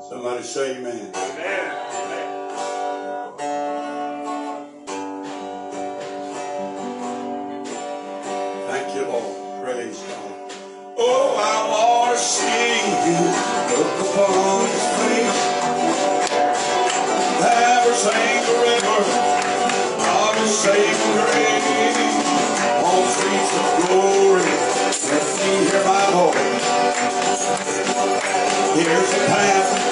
Somebody say amen. Amen. amen. Thank you, Lord. Praise God. Oh, I want to see you look upon his face. Ever sing the river of his saving grace. On streets of glory, let me hear my voice. Here's a path,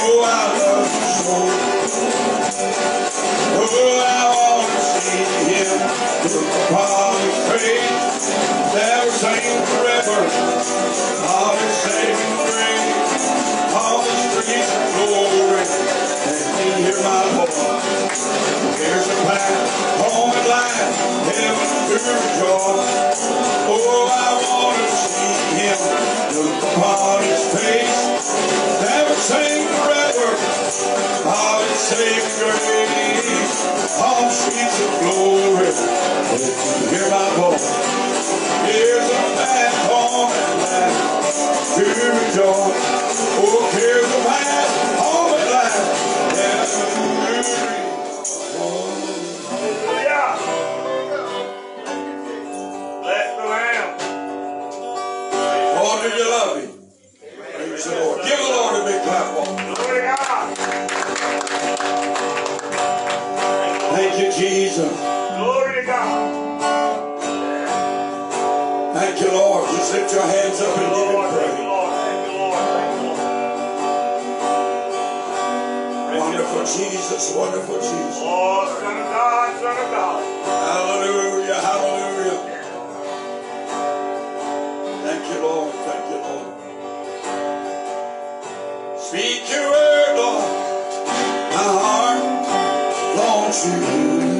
Oh, I love him so. Oh, I Oh, see him look upon his face. Never sing forever. All his saving grace. All the streets of glory. Hear my voice. Here's a path, home at last. Oh, I want to see him look upon his face. Sing forever. His saving grace. All streets of glory. Let me hear my voice. Here's a home at last, pure joy. Oh, here's a path, lift your hands up and give him praise. Wonderful Jesus, wonderful Jesus. Hallelujah, hallelujah. Thank you, Lord. Thank you, Lord. Speak your word, Lord. My heart longs to you.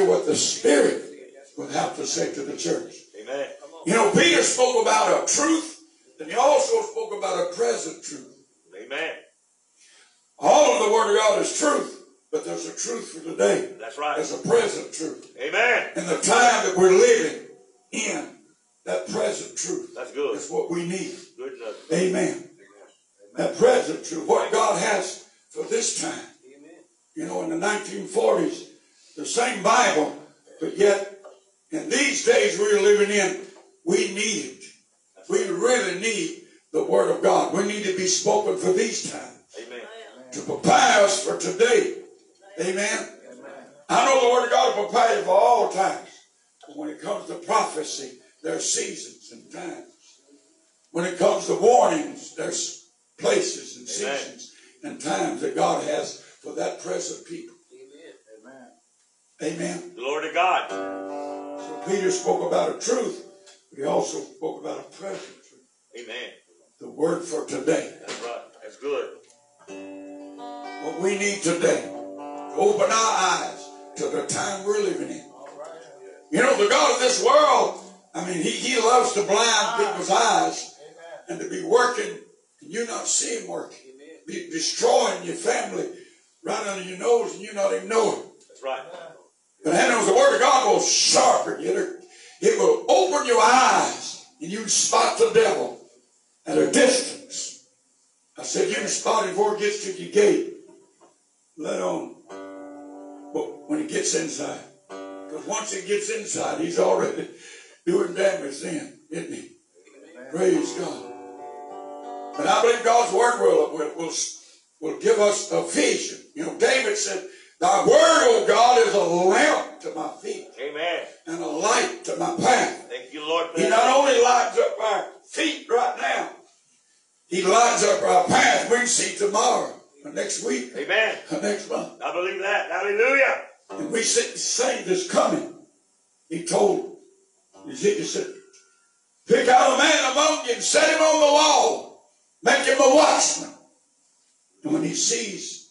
Hear what the Spirit would have to say to the church. Amen. You know, Peter spoke about a truth, and he also spoke about a present truth. Amen. All of the Word of God is truth, but there's a truth for today. That's right. There's a present truth. Amen. And the time that we're living in, that present truth That's good. is what we need. Good enough. Amen. That present truth, what God has for this time. Amen. You know, in the 1940s, the same Bible, but yet in these days we're living in, we need, it. we really need the Word of God. We need to be spoken for these times Amen. to prepare us for today. Amen. I know the Word of God will prepare you for all times. But When it comes to prophecy, there's seasons and times. When it comes to warnings, there's places and Amen. seasons and times that God has for that present people. Amen. Glory to God. So Peter spoke about a truth, but he also spoke about a present truth. Amen. The word for today. That's right. That's good. What we need today to open our eyes to the time we're living in. You know, the God of this world, I mean, he, he loves to blind ah. people's eyes and to be working and you not see him working. Be destroying your family right under your nose and you not even know it. That's right. How knows the word of God will sharpen you. It will open your eyes and you spot the devil at a distance. I said you can spot him before it gets to your gate. Let on. But when he gets inside. Because once he gets inside, he's already doing damage then, isn't he? Praise God. And I believe God's word will, will, will, will give us a vision. You know, David said, Thy word, O God, is a lamp to my feet Amen. and a light to my path. Thank you, Lord, He not only lights up our feet right now, He lights up our path. We can see tomorrow, or next week, Amen. or next month. I believe that. Hallelujah. And we see the is coming. He told Ezekiel said, Pick out a man among you and set him on the wall. Make him a watchman. And when he sees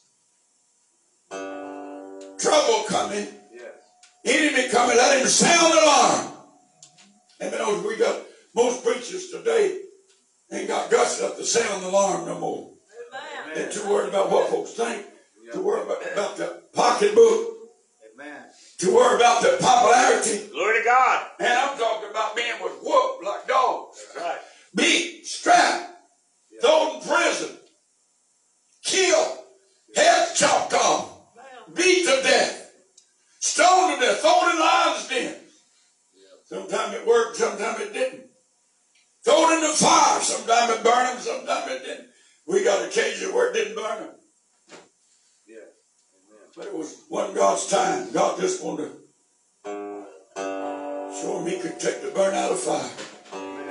trouble coming, enemy coming, let him sound the alarm. And you know, we got most preachers today ain't got guts enough to sound the alarm no more. They're too worried about what folks think, too worried about, about the pocketbook, Amen. too worried about the popularity. Glory to God. And I'm talking about being with whooped like dogs, That's right. beat, strapped, thrown in prison, killed, head chopped off, beat to death, stoned to death, thrown in lions' den. Sometimes it worked, sometimes it didn't. Thrown in the fire, sometimes it burned them, sometimes it didn't. We got occasions where it didn't burn them. Yes. But it was one God's time. God just wanted to show him he could take the burn out of fire.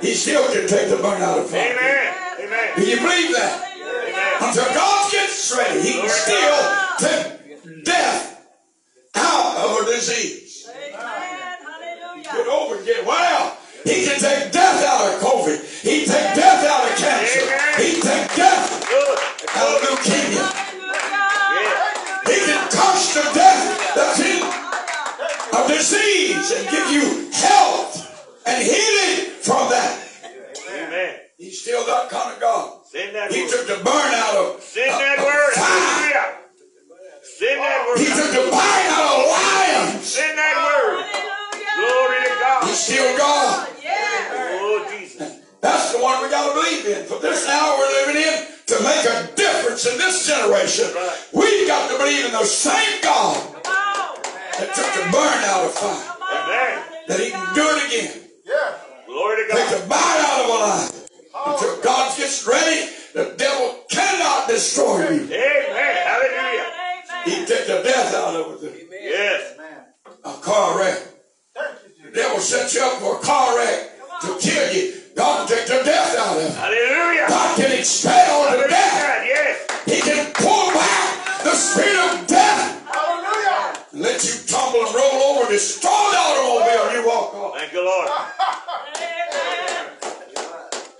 He still can take the burn out of fire. Amen. Amen. Do you believe that? Amen. Until God gets ready, he can still take disease and give you health and healing from that. Amen. He's still that kind of God. Send that He word. took the burn out of, Send of- that of word. fire. Hallelujah. Send that word. He took the bite out of lions. Send that word. Glory to God. He's still God. Oh, Jesus. That's the one we got to believe in. For this hour we're living in, to make a difference in this generation, Right. we've got to believe in the same God that took the burn out of fire, Amen. that He can do it again. Yeah. Glory to God. Take God. the bite out of a lion. Until God gets ready, the devil cannot destroy you. Amen. Hallelujah. He took the death out of it. Yes. Amen. A car wreck. Thank you, The devil set you up for a car wreck to kill you. God can take the death out of it. Hallelujah. God can expel the death. Yes. He can pull back the spirit of death Hallelujah. and let you and roll over, destroy the automobile you walk off. Thank you, Lord.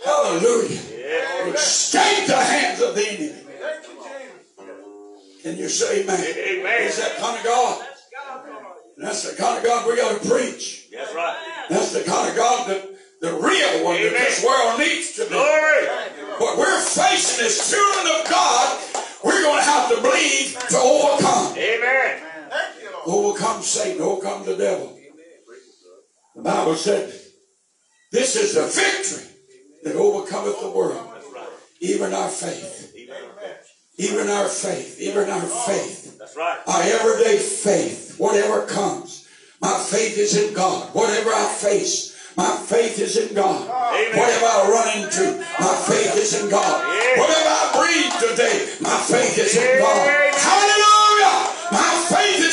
Hallelujah. Yes. Escape the hands of the enemy. Thank you, Jesus. Can you say amen? Amen. Is that kind of God? That's the kind of God we got to preach. That's right. That's the kind of God that the real one that this world needs today. Glory. What we're facing as children of God, we're going to have to believe to overcome. Amen. Overcome Satan, overcome the devil. The Bible said, This is the victory that overcometh the world, even our faith. Even our faith, even our faith, our everyday faith, whatever comes. My faith is in God. Whatever I face, my faith is in God. Whatever I run into, my faith is in God. Whatever I breathe today, my faith is in God. Hallelujah! My faith is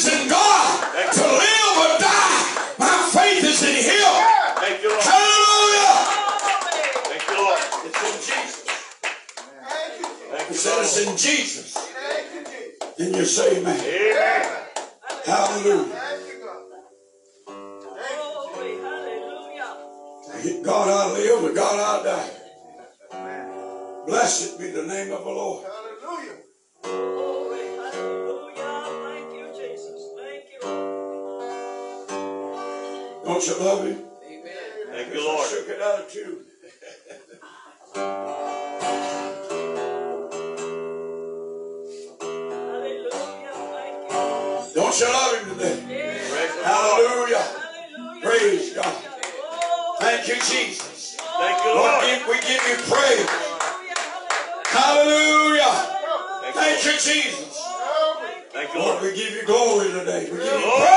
in Jesus, then you say amen. amen. Hallelujah. God I live or God I die. Amen. Blessed be the name of the Lord. Hallelujah. Hallelujah. Thank you, Jesus. Thank you. Don't you love him? Amen. Thank you, Lord. I shook it out of tune. Jesus. Thank you, Lord. Lord we give you praise. Hallelujah. Thank you, Jesus. Thank you, Lord. Lord, we give you glory today. We give you praise.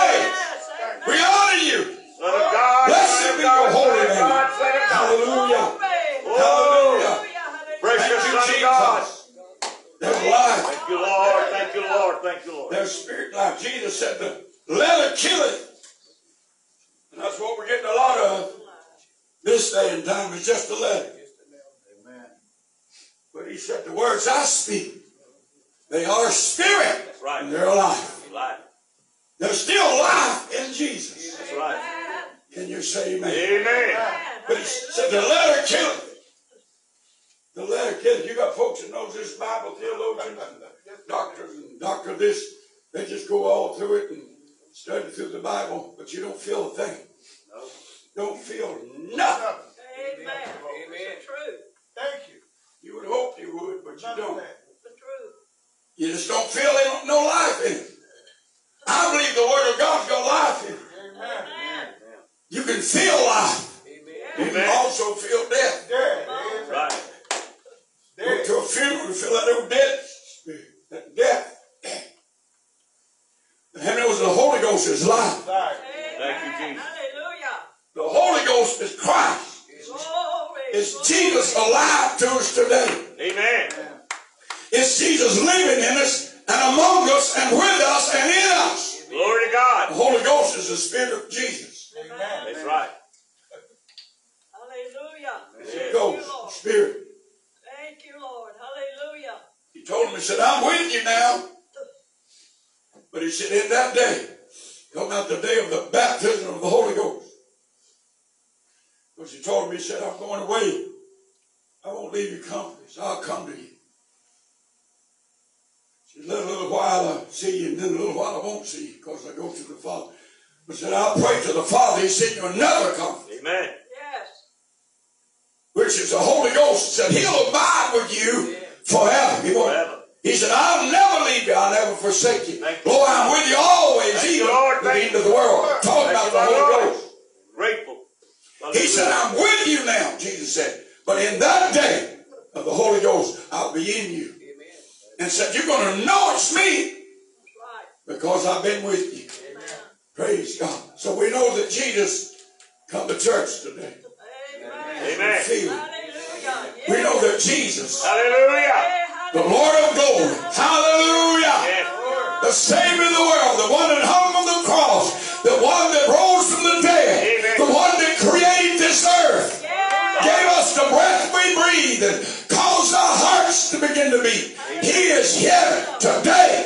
came the world, the one that hung on the cross, the one that rose from the dead, Amen. the one that created this earth, yeah. gave us the breath we breathe, and caused our hearts to begin to beat. He is here today.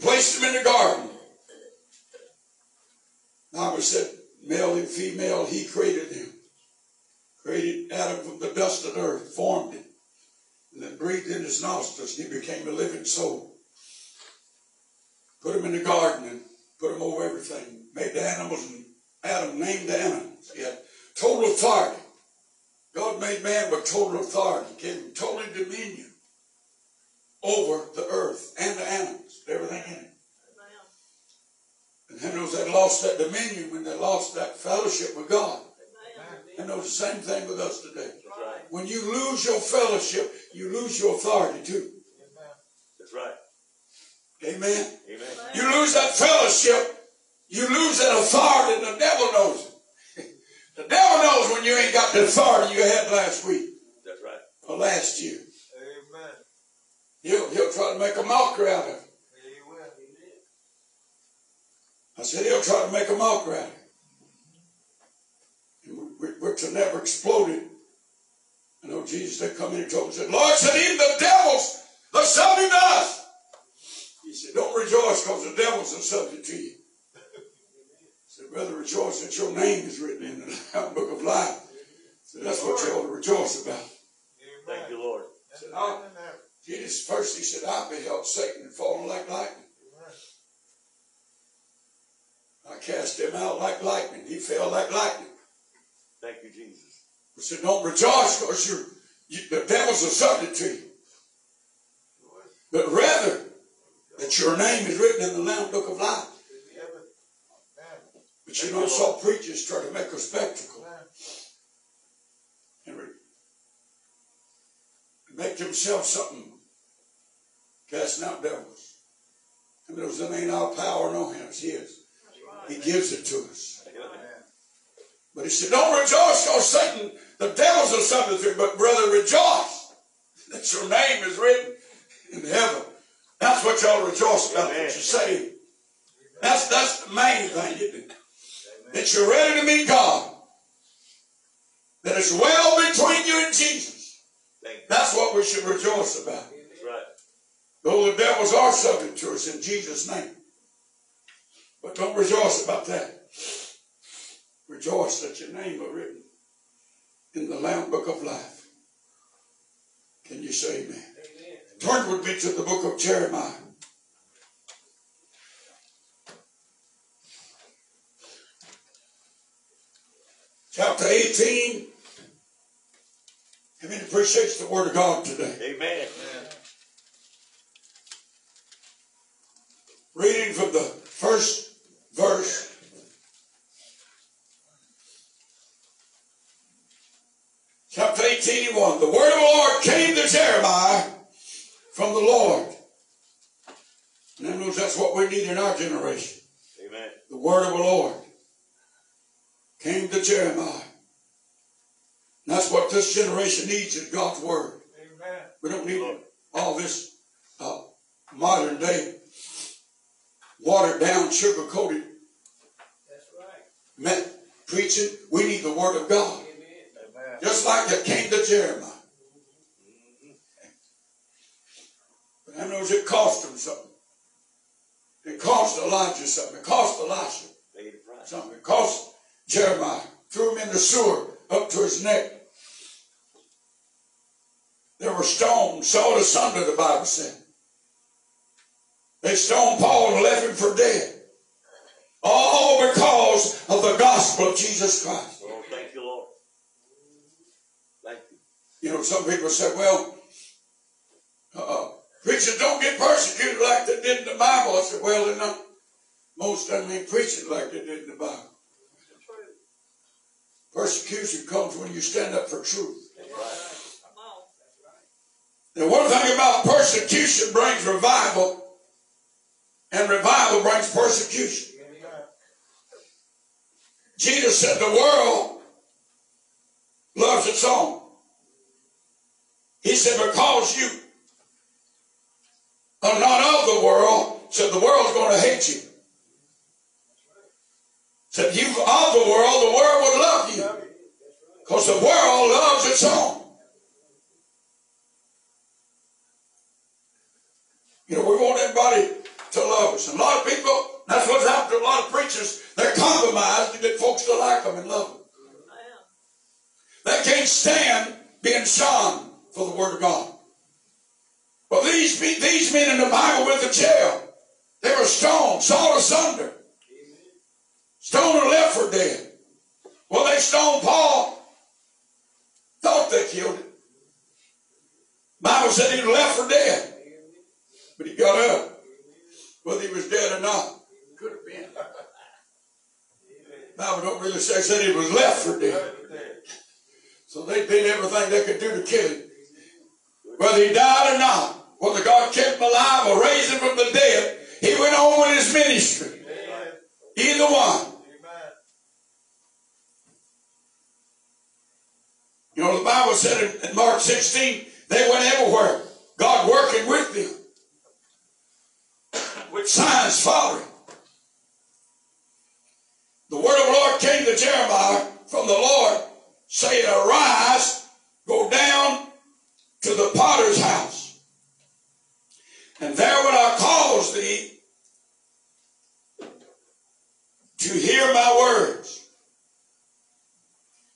Placed him in the garden. Bible said, male and female, he created them. Created Adam from the dust of the earth, formed him, and then breathed in his nostrils, and he became a living soul. Put him in the garden and put him over everything. Made the animals, and Adam named the animals. He had total authority. God made man with total authority, gave him total dominion over the earth and the animals, everything in it. And then those that lost that dominion when they lost that fellowship with God. And those the same thing with us today. Right. When you lose your fellowship, you lose your authority too. That's right. Amen. Amen. You lose that fellowship, you lose that authority, and the devil knows it. the devil knows when you ain't got the authority you had last week That's right. or last year. Amen. He'll, he'll try to make a mockery out of it. He will. I said, he'll try to make a mockery out of it. And we- we- Which will never exploded. I know Jesus, they come in and told me, said, Lord, said, even the devils are subject to us. He said, don't rejoice because the devils are subject to you. He said, brother, rejoice that your name is written in the book of life. So that's what you ought to rejoice about. Thank you, Lord. said, Jesus first, he said, I beheld Satan falling like lightning. I cast him out like lightning. He fell like lightning. Thank you, Jesus. We said, don't rejoice because you're, you, the devils a subject to you. But rather, that your name is written in the Lamb Book of Life. But you know, I saw preachers try to make a spectacle and make themselves something, casting out devils. Those that ain't our power, no it's his. He gives it to us. But he said, Don't rejoice, because Satan, the devils are subject but brother, rejoice that your name is written in heaven. That's what y'all rejoice about, that you're saved. That's that's the main thing, isn't it? That you're ready to meet God. That it's well between you and Jesus. That's what we should rejoice about. That's right. Though the devils are subject to us in Jesus' name. But don't rejoice about that. Rejoice that your name are written in the Lamb Book of Life. Can you say amen? Turn with me to the book of Jeremiah. Chapter 18. How many appreciates the Word of God today? Amen. Reading from the first verse. Chapter 18, 1. The word of the Lord came to Jeremiah from the Lord. And that knows that's what we need in our generation. Amen. The word of the Lord came to Jeremiah. That's what this generation needs is God's word. Amen. We don't need all this uh, modern day, watered down, sugar coated That's right. preaching. We need the word of God. Amen. Just like it came to Jeremiah. But I knows it cost him something. It cost Elijah something. It cost Elisha something. It cost Jeremiah. Threw him in the sewer up to his neck. There were stones sawed asunder, the Bible said. They stoned Paul and left him for dead. All because of the gospel of Jesus Christ. Oh, thank you, Lord. Thank you. You know, some people say, well, uh, preachers don't get persecuted like they did in the Bible. I said, well, they're not. Most of them ain't preaching like they did in the Bible. Persecution comes when you stand up for truth. That's right. The one thing about persecution brings revival, and revival brings persecution. Jesus said the world loves its own. He said, because you are not of the world, said the world's going to hate you. Said you of the world, the world would love you. Because the world loves its own. You know, we want everybody us. And a lot of people, that's what's happened to a lot of preachers. They're compromised to get folks to like them and love them. They can't stand being shunned for the Word of God. Well, these, these men in the Bible went to jail. They were stoned, sawed asunder. Stoned and left for dead. Well, they stoned Paul. Thought they killed him. Bible said he left for dead. But he got up. Whether he was dead or not, could have been. Bible don't really say, said he was left for dead. So they did everything they could do to kill him. Whether he died or not, whether God kept him alive or raised him from the dead, he went on with his ministry. Amen. Either one. Amen. You know, the Bible said in, in Mark 16, they went everywhere. God working with them. Signs following. The word of the Lord came to Jeremiah from the Lord, saying, Arise, go down to the potter's house. And there will I cause thee to hear my words.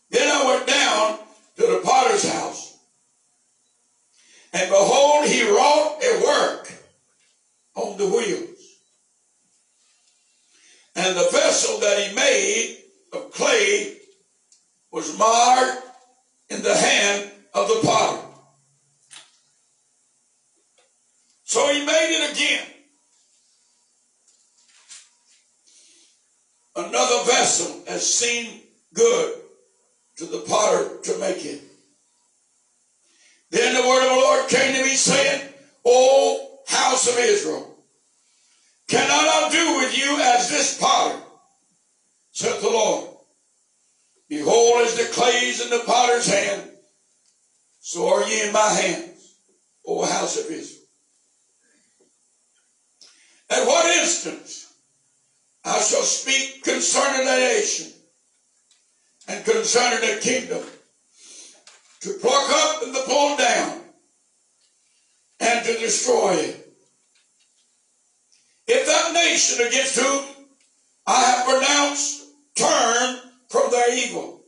Then I went down to the potter's house, and behold, he wrought a work on the wheels. And the vessel that he made of clay was marred in the hand of the potter. So he made it again. Another vessel as seemed good to the potter to make it. Then the word of the Lord came to me saying, O house of Israel, cannot I do with you as this potter, saith the Lord. Behold, as the clay is in the potter's hand, so are ye in my hands, O house of Israel. At what instance I shall speak concerning the nation and concerning the kingdom to pluck up and to pull down and to destroy it. If that nation against whom I have pronounced turn from their evil,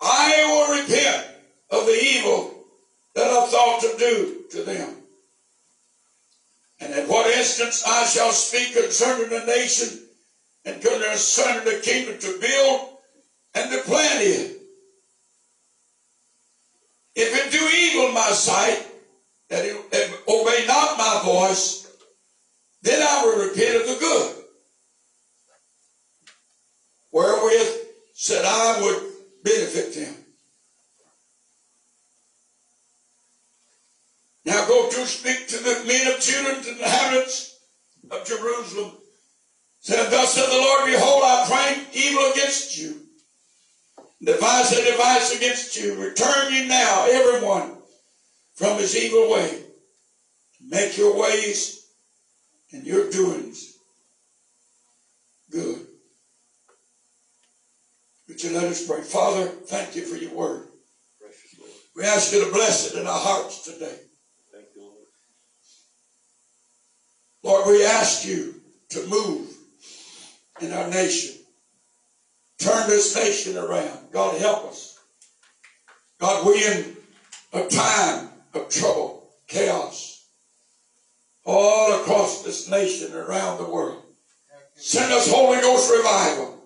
I will repent of the evil that I thought to do to them. And at what instance I shall speak concerning the nation and concerning the kingdom to build and to plant it. If it do evil in my sight, that it, and obey not my voice, then I will repent of the good. Wherewith said I would benefit them. Now go to speak to the men of Judah and to the inhabitants of Jerusalem. Said, Thus said the Lord, Behold, I prank evil against you, devise a device against you. Return you now, everyone, from his evil way. Make your ways and your doings good. Would you let us pray? Father, thank you for your word. Precious Lord. We ask you to bless it in our hearts today. Thank you, Lord. Lord, we ask you to move in our nation. Turn this nation around. God, help us. God, we in a time of trouble, chaos, all across this nation and around the world. Send us Holy Ghost revival.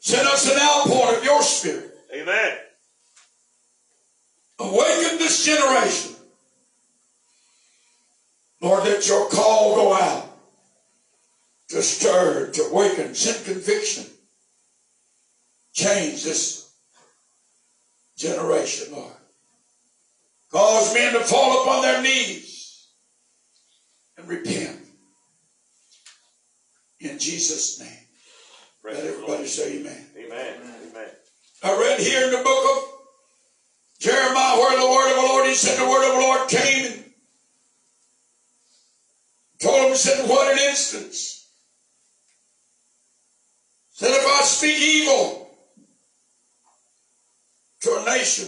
Send us an outpouring of your spirit. Amen. Awaken this generation. Lord, let your call go out to stir, send conviction. Change this generation, Lord. Cause men to fall upon their knees and repent. In Jesus' name. Let everybody say amen. Amen. Amen. I read here in the book of Jeremiah where the word of the Lord, he said the word of the Lord came and told him, he said, what an instance. Said, if I speak evil to a nation,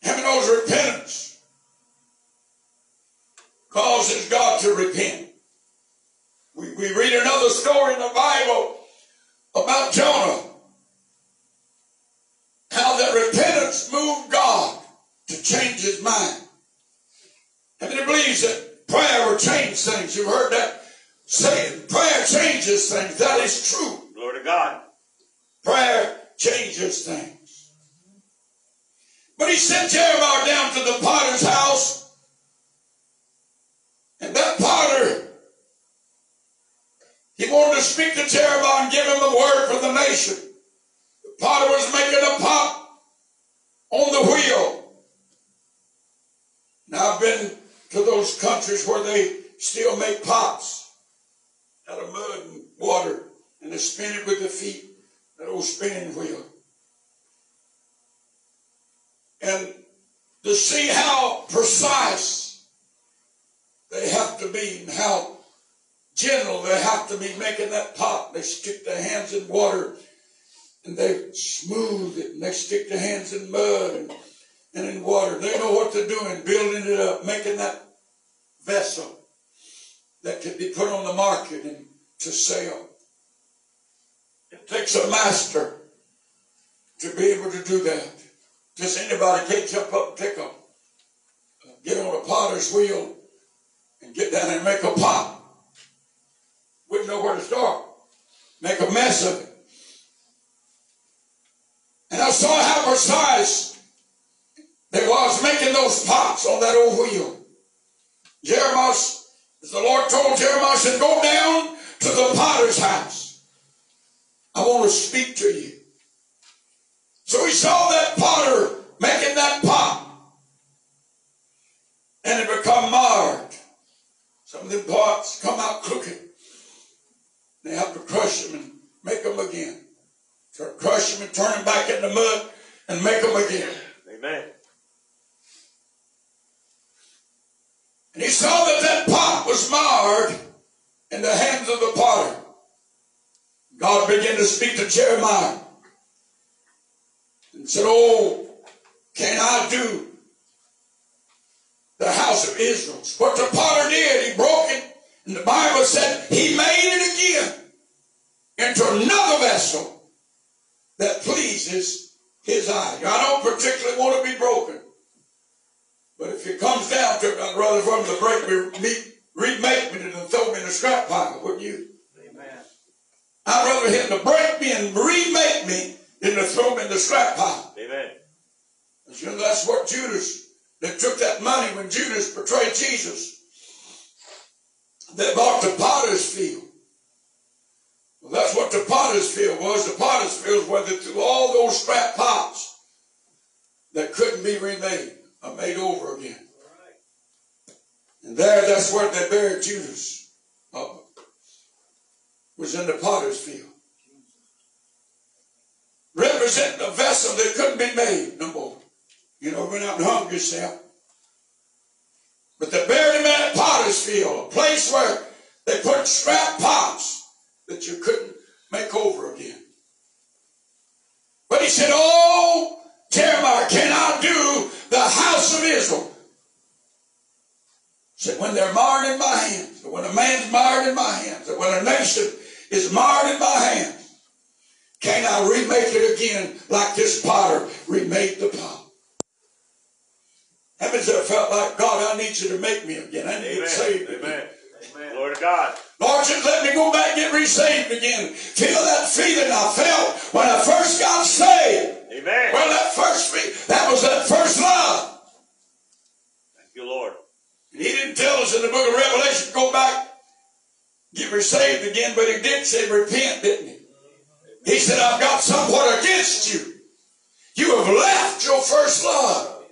heaven knows repentance causes God to repent. We, we read another story in the Bible about Jonah how that repentance moved God to change his mind. How many believes that prayer will change things? You've heard that saying. Prayer changes things. That is true. Glory to God. Prayer changes things. But he sent Jeremiah down to the potter's house. And that potter, he wanted to speak to Jeremiah and give him a word for the nation. The potter was making a pot on the wheel. Now I've been to those countries where they still make pots out of mud and water and they spin it with their feet, that old spinning wheel. And to see how precise they have to be and how gentle they have to be making that pot. They stick their hands in water and they smooth it and they stick their hands in mud and, and in water. They know what they're doing, building it up, making that vessel that can be put on the market and to sell. It takes a master to be able to do that. Just anybody can't jump up and take a, uh, get on a potter's wheel and get down and make a pot. Wouldn't know where to start. Make a mess of it. And I saw how precise they was making those pots on that old wheel. Jeremiah, as the Lord told Jeremiah, said, go down to the potter's house. I want to speak to you. So he saw that potter making that pot. And it become marred. Some of them pots come out crooked. They have to crush them and make them again. Crush them and turn them back in the mud and make them again. Amen. And he saw that that pot was marred in the hands of the potter. God began to speak to Jeremiah and said, Oh, can I do the house of Israel? What the potter did, he broke it. And the Bible said he made it again into another vessel that pleases his eye. I don't particularly want to be broken. But if it comes down to it, I'd rather for to break me, remake me than throw me in the scrap pile, wouldn't you? Amen. I'd rather him to break me and remake me than to throw me in the scrap pile. Amen. You know, that's what Judas, they took that money when Judas betrayed Jesus. They bought the potter's field. Well, that's what the potter's field was. The potter's field was where they threw all those scrap pots that couldn't be remade or made over again. And there, that's where they buried Judas. Uh, was in the potter's field. representing a vessel that couldn't be made no more. You know, went out and hung yourself. But they buried him at potter's field, a place where they put scrap pots that you couldn't make over again. But he said, Oh, Jeremiah, can I do the house of Israel? Said, when they're marred in my hands, when a man's marred in my hands, or when a nation is marred in my hands, can I remake it again like this potter remade the pot? How many there felt like, God, I need you to make me again. I need to save me. Amen. Amen. To God. Lord, just let me go back and get resaved again. Feel that feeling I felt when I first got saved. Amen. Well, that first that was that first love. Thank you, Lord. He didn't tell us in the book of Revelation, go back, get resaved again, but he did say repent, didn't he? He said, I've got somewhat against you. You have left your first love.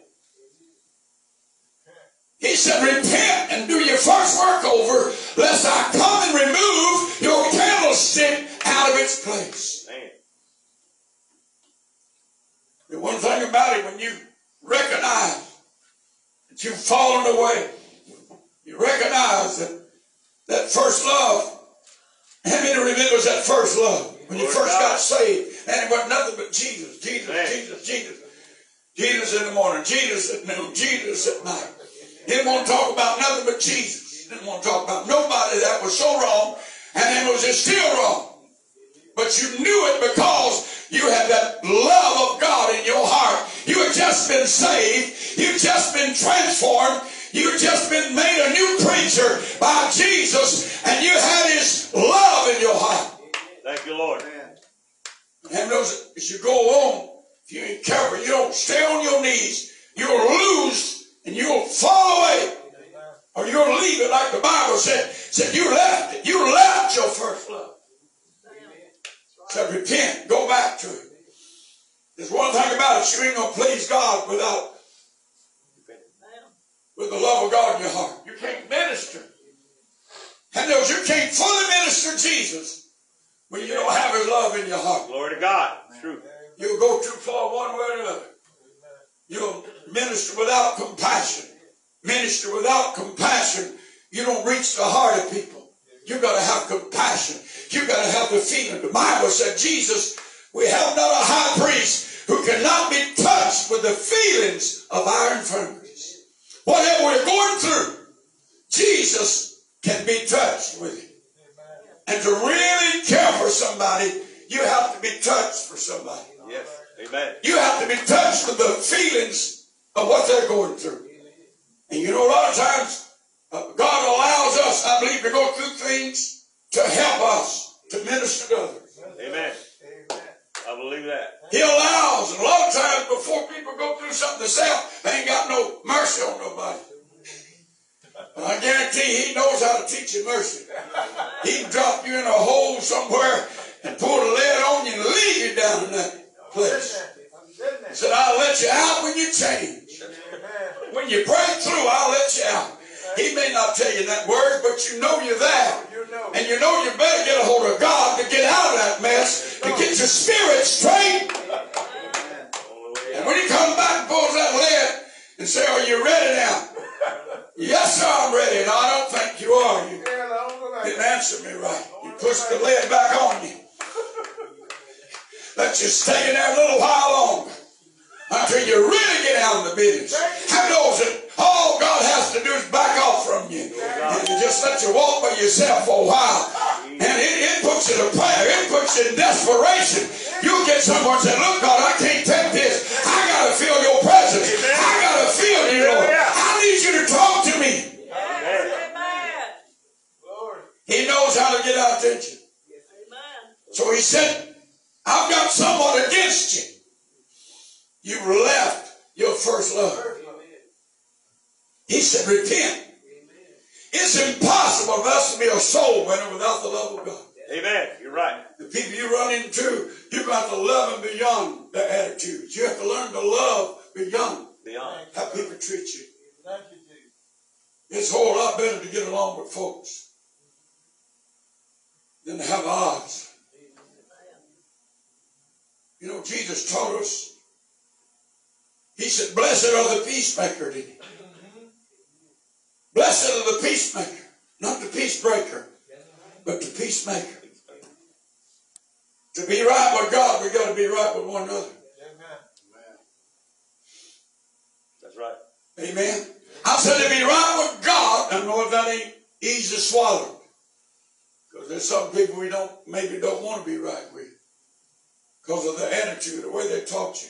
He said, repent and do your first work over, lest I come and remove your candlestick out of its place. Man. The one thing about it, when you recognize that you've fallen away, you recognize that that first love, how many remembers that first love? When you first got saved, and it was nothing but Jesus, Jesus. Jesus, Jesus. Jesus in the morning, Jesus at noon, Jesus at night. Didn't want to talk about nothing but Jesus. Didn't want to talk about nobody that was so wrong, and then was just still wrong. But you knew it because you have that love of God in your heart. You have just been saved. You've just been transformed. You've just been made a new creature by Jesus, and you had His love in your heart. Thank you, Lord. And those, as you go on, if you ain't careful, you don't stay on your knees, you'll lose and you'll fall away. Or you'll leave it like the Bible said. Said you left it. You left your first love. Said repent. Go back to it. There's one thing about it. You ain't going to please God without with the love of God in your heart. You can't minister. And those you can't fully minister Jesus when you don't have his love in your heart. Glory to God. True. You'll go too far one way or another. You'll minister without compassion. Minister without compassion. You don't reach the heart of people. You've gotta have compassion. You gotta have the feeling. The Bible said, Jesus, we have not a high priest who cannot be touched with the feelings of our infirmities. Whatever we're going through, Jesus can be touched with it. And to really care for somebody, you have to be touched for somebody. Yes. Amen. You have to be touched with the feelings of what they're going through. And you know, a lot of times, uh, God allows us, I believe, to go through things to help us to minister to others. Amen. I believe that. He allows, and a lot of times before people go through something themselves, they ain't got no mercy on nobody. But I guarantee he knows how to teach you mercy. He can drop you in a hole somewhere and pull the lead on you and leave you down in that place. He said, I'll let you out when you change. When you break through, I'll let you out. He may not tell you that word, but you know you're there. And you know you better get a hold of God to get out of that mess, to get your spirit straight. And when he comes back and pulls that lid and say, Are you ready now? yes, sir, I'm ready. No, I don't think you are. You didn't answer me right. You pushed the lid back on you. Let you stay in there a little while longer until you really get out of the business. How knows it? All God has to do is back off from you and just let you walk by yourself for a while. And it, it puts you to prayer. It puts you in desperation. You get somewhere and say, look, God, I can't take this. I got to feel your presence. I got to feel you, Lord. I need you to talk to me. Amen. He knows how to get our attention. So he said, I've got someone against you. You've left your first love. He said, repent. It's impossible for us to be a soul winner without the love of God. Amen. You're right. The people you run into, you've got to love them beyond their attitudes. You have to learn to love beyond Beyond. how people treat you. It's a whole lot better to get along with folks than to have odds. You know, Jesus taught us. He said, Blessed are the peacemaker, didn't he? Blessed are the peacemaker, not the peace breaker, but the peacemaker. To be right with God, we got to be right with one another. Amen. That's right. Amen. I said to be right with God. I know that ain't easy to swallow. Because there's some people we don't maybe don't want to be right with. Because of their attitude, the way they taught you,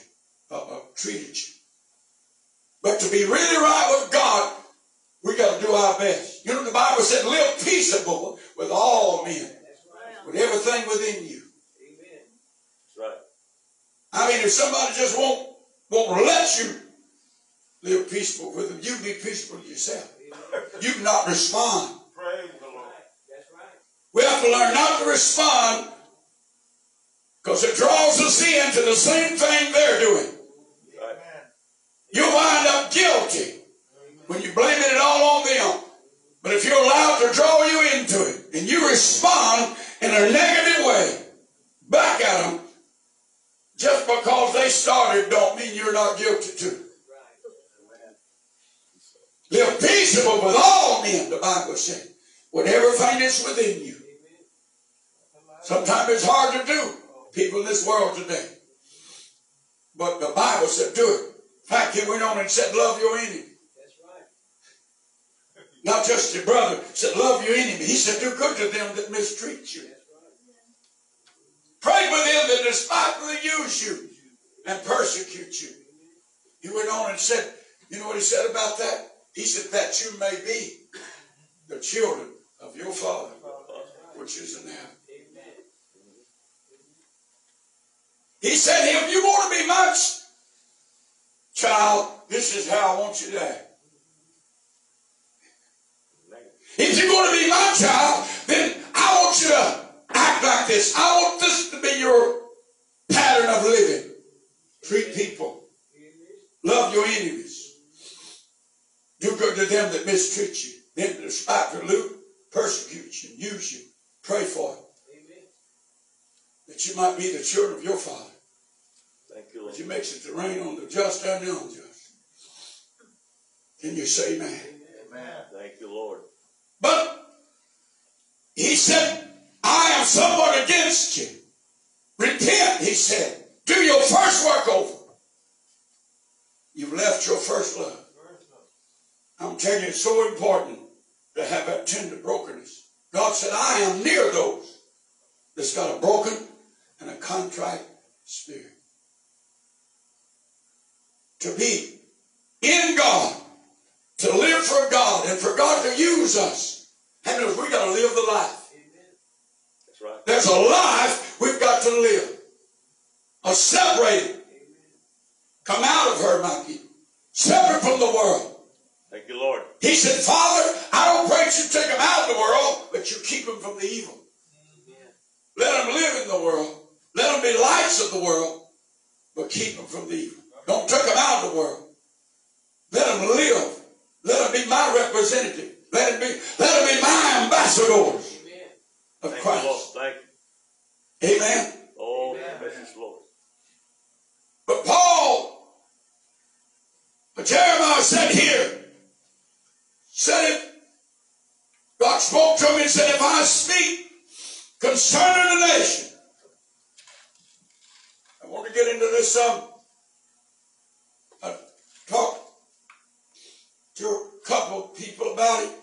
uh, uh, treated you. But to be really right with God, we got to do our best. You know, the Bible said, live peaceable with all men, with everything within you. Amen. That's right. I mean, if somebody just won't, won't let you live peaceful with them, you be peaceful yourself. You cannot respond. Praise the Lord. That's right. We have to learn not to respond because it draws us into the same thing they're doing. Right. Amen. You wind up guilty when you're blaming it all on them. But if you're allowed to draw you into it and you respond in a negative way back at them, just because they started don't mean you're not guilty too. Live peaceable with all men, the Bible said, with everything that's within you. Sometimes it's hard to do, people in this world today. But the Bible said do it. In fact, he went on and said, love your enemy. Not just your brother, said love your enemy. He said, do good to them that mistreat you. Pray for them that despitefully use you and persecute you. He went on and said, you know what he said about that? He said, that you may be the children of your Father, which is in heaven. He said, if you want to be my child, this is how I want you to act. If you're going to be my child, then I want you to act like this. I want this to be your pattern of living. Treat people. Love your enemies. Do good to them that mistreat you. Them that despitefully loot, persecute you, use you. Pray for them. That you might be the children of your Father. Thank you, Lord. But he makes it to rain on the just and the unjust. Can you say amen? Amen. Thank you, Lord. But he said, I am somewhat against you. Repent, he said. Do your first work over. You've left your first love. I'm telling you, it's so important to have that tender brokenness. God said, I am near those that's got a broken and a contrite spirit. To be in God, to live for God, and for God to use us. And we got to live the life. That's right. There's a life we've got to live. A separated. Come out of her, my people. Separate from the world. Thank you, Lord. He said, Father, I don't pray that you take them out of the world, but you keep them from the evil. Let them live in the world. Let them be lights of the world, but keep them from the evil. Don't take them out of the world. Let them live. Let them be my representative. Let them be, let them be my ambassadors of Thank you. Christ. Thank you. Amen. Oh, precious Lord. But Paul, but Jeremiah said here, said it, God spoke to him and said, if I speak concerning the nation, I want to get into this some. I talked to a couple of people about it.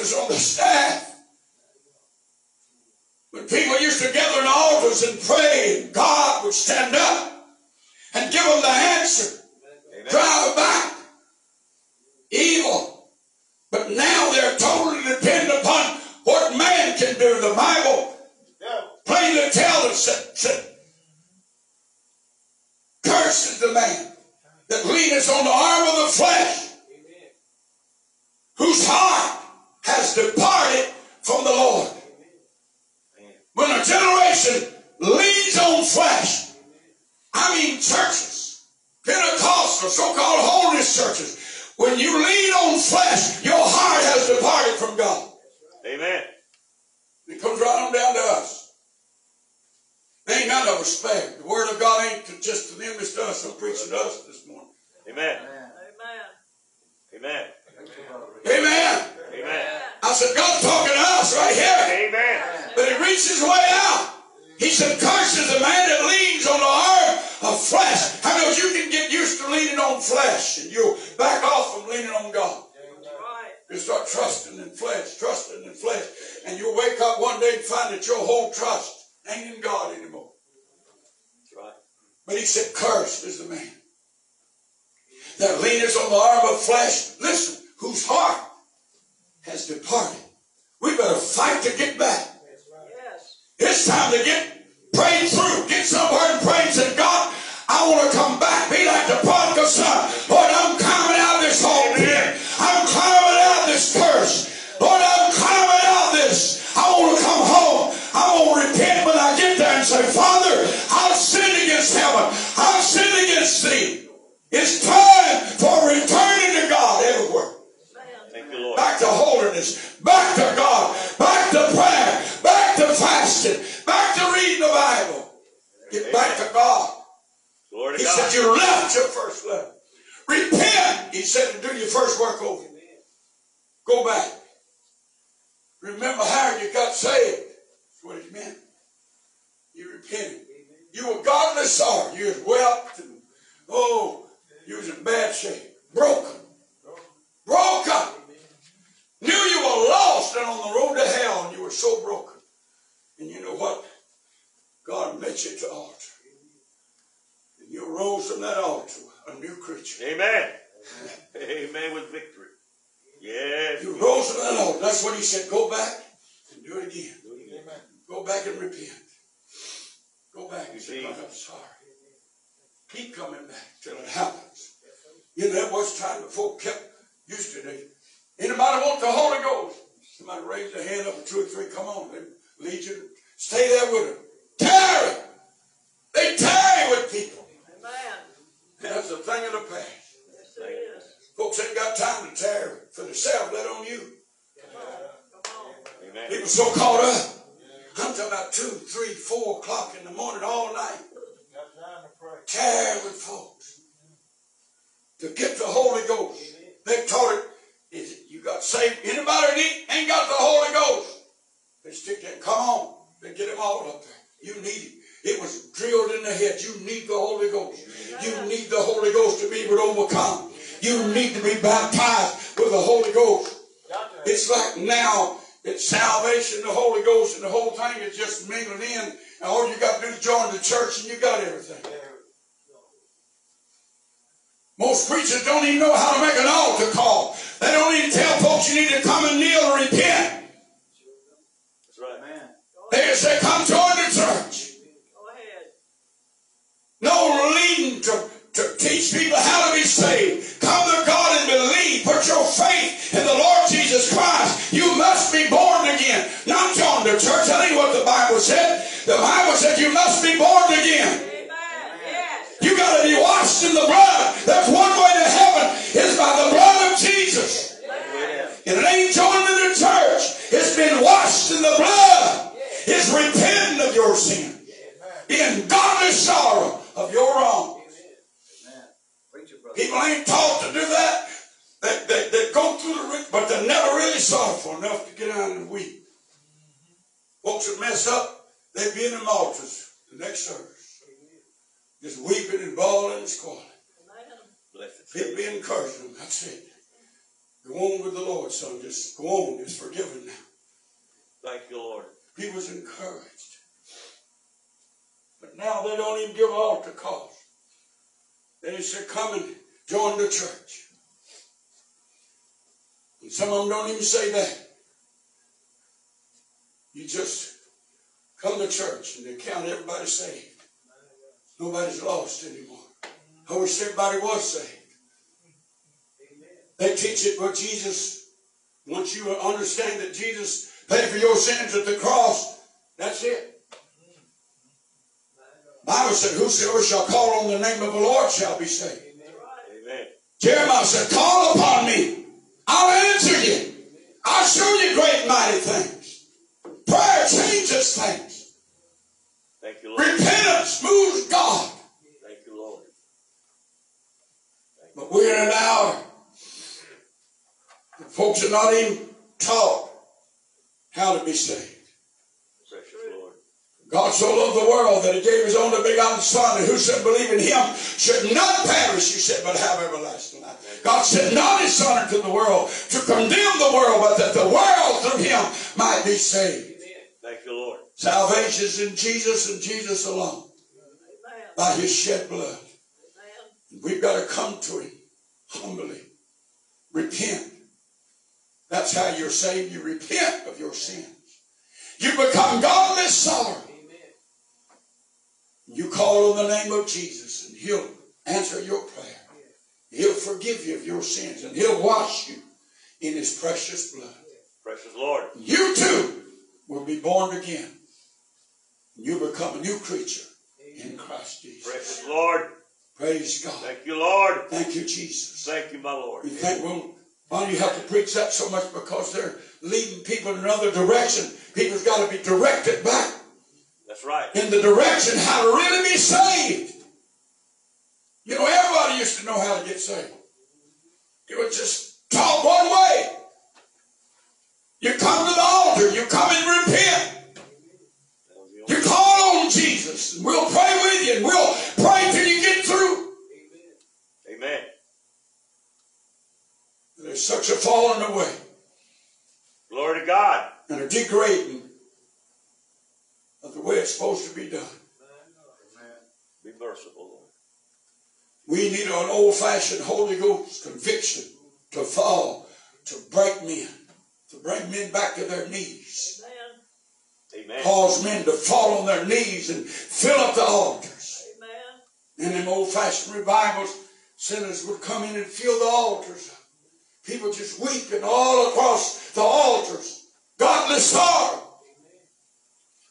pastors on the staff. When people used to gather in altars and pray, God would stand up and give them the answer. Amen. Drive back evil. But now they're totally dependent upon what man can do. The mighty themselves, let on you. Amen. People so caught up. I'm talking about two, three, four o'clock in the morning all night. Got time to pray. Tearing with folks. To get the Holy Ghost. They taught it. Is it you got saved? Anybody ain't got the Holy Ghost? They stick that. Come on. They get them all up there. You need it. It was drilled in the head. You need the Holy Ghost. You need the Holy Ghost to be able to overcome. You need to be baptized with the Holy Ghost. It's like now it's salvation, the Holy Ghost, and the whole thing is just mingled in. And all you got to do is join the church and you got everything. Most preachers don't even know how to make an altar call. They don't even tell folks you need to come and kneel and repent. That's right. man. They just say, come join The Bible said you must be born again. You got to be washed in the blood. That's one way to heaven is by the blood of Jesus. And it ain't joining the church. It's been washed in the blood. It's repenting of your sin. In godly sorrow of your wrong. Amen. Preach it, brother. People ain't taught to do that. They, they, they go through the but they're never really sorrowful enough to get out and weep. Folks that mess up, they be in them altars the next service. Just weeping and bawling and squalling. People be encouraging them. That's it. Go on with the Lord, son. Just go on. It's forgiven now. Thank you, Lord. He was encouraged. But now they don't even give altar calls. They just say, come and join the church. And some of them don't even say that. You just come to church and they count everybody saved. Nobody's lost anymore. I wish everybody was saved. They teach it where Jesus, once you understand that Jesus paid for your sins at the cross, that's it. Bible said, Whosoever shall call on the name of the Lord shall be saved. Amen. Jeremiah said, Call upon me. I'll answer you. I'll show you great and mighty things. Prayer changes things. Thank you, Lord. Repentance moves God. Thank you, Lord. But we're in an hour. Folks are not even taught how to be saved. Precious Lord. God so loved the world that he gave his only begotten Son, and whosoever believe in him should not perish, he said, but have everlasting life. God sent not his Son into the world to condemn the world, but that the world through him might be saved. Amen. Thank you, Lord. Salvation is in Jesus and Jesus alone, Amen. by his shed blood. Amen. We've got to come to him humbly. Repent. That's how you're saved. You repent of your sins. You become godly sorrow. You call on the name of Jesus and he'll answer your prayer. He'll forgive you of your sins and he'll wash you in his precious blood. Precious Lord. You too will be born again. You become a new creature in Christ Jesus. Precious Lord. Praise God. Thank you, Lord. Thank you, Jesus. Thank you, my Lord. You think, well, why do you have to preach that so much? Because they're leading people in another direction. People's got to be directed back That's right. in the direction how to really be saved. You know, everybody used to know how to get saved. It was just taught one way. You come to the altar, you come and repent. That was the only- You call on Jesus, and we'll pray with you, and we'll pray till you get through. Amen. There's such a falling away Glory to God. and a degrading of the way it's supposed to be done. Amen. Be merciful, Lord. We need an old-fashioned Holy Ghost conviction to fall, to break men, to bring men back to their knees, Amen. Amen. cause men to fall on their knees and fill up the altars. Amen. In them old-fashioned revivals, sinners would come in and fill the altars. People just weeping all across the altars. Godly sorrow.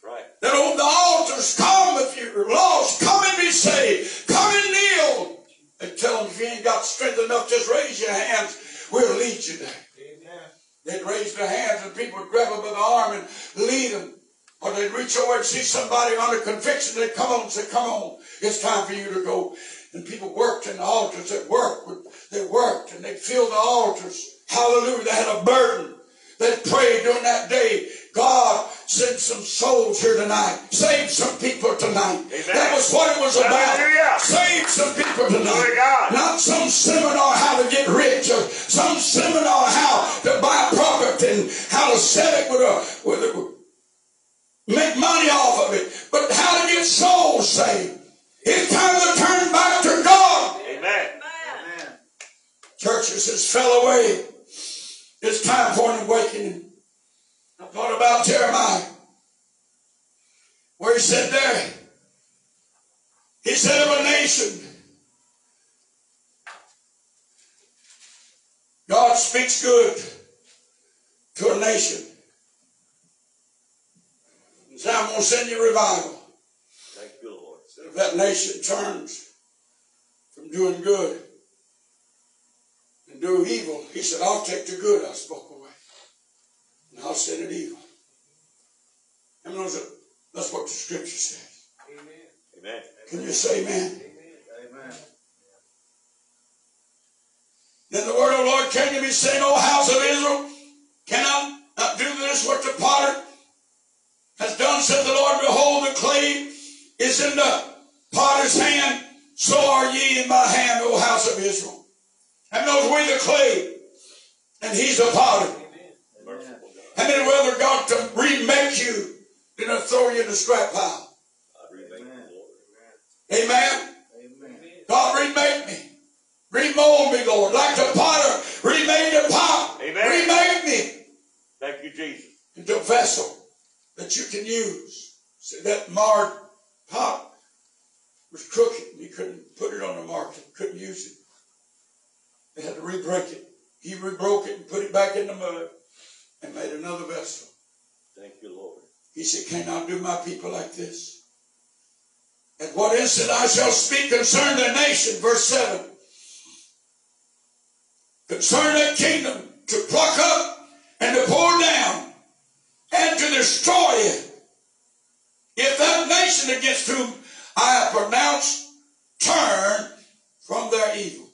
Right. That on the altars, come if you're lost, come and be saved. Come and kneel. And tell them if you ain't got strength enough, just raise your hands. We'll lead you there. They'd raise their hands and people would grab them by the arm and lead them. Or they'd reach over and see somebody under conviction. They'd come on and say, come on, it's time for you to go. And people worked in the altars. They worked. They worked and they filled the altars. Hallelujah. They had a burden. They prayed during that day. God sent some souls here tonight. Save some people tonight. Amen. That was what it was about. Hallelujah. Save some people tonight. God. Not some seminar how to get rich or some seminar how to buy property and how to sell it with a, with a make money off of it, but how to get souls saved. It's time to turn back to God. Amen. Amen. Churches has fell away. It's time for an awakening. I thought about Jeremiah, where he said there, he said of a nation, God speaks good to a nation. He said, I'm going to send you revival. Thank you, Lord. If that nation turns from doing good and do evil, he said, I'll take the good I spoke away. And I'll send it evil. And knows that that's what the scripture says. Amen. Amen. Can you say amen? Amen. Then the word of the Lord came to me saying, O house of Israel, can I not do this what the potter has done, said the Lord, behold, the clay is in the potter's hand, so are ye in my hand, O house of Israel. And knows we the clay, and he's the potter. And then whether God to remake you than to throw you in the scrap pile. Amen. Amen. Amen. God remake me. Remold me, Lord. Like the potter remade the pot. Amen. Remake me. Thank you, Jesus. into a vessel that you can use. See, that marred pot was crooked. You couldn't put it on the market. Couldn't use it. They had to re-break it. He re-broke it and put it back in the mud and made another vessel. Thank you, Lord. He said, Can I do my people like this? At what instant I shall speak concerning the nation, verse 7. Concerning that kingdom to pluck up and to pour down and to destroy it. If that nation against whom I have pronounced turn from their evil,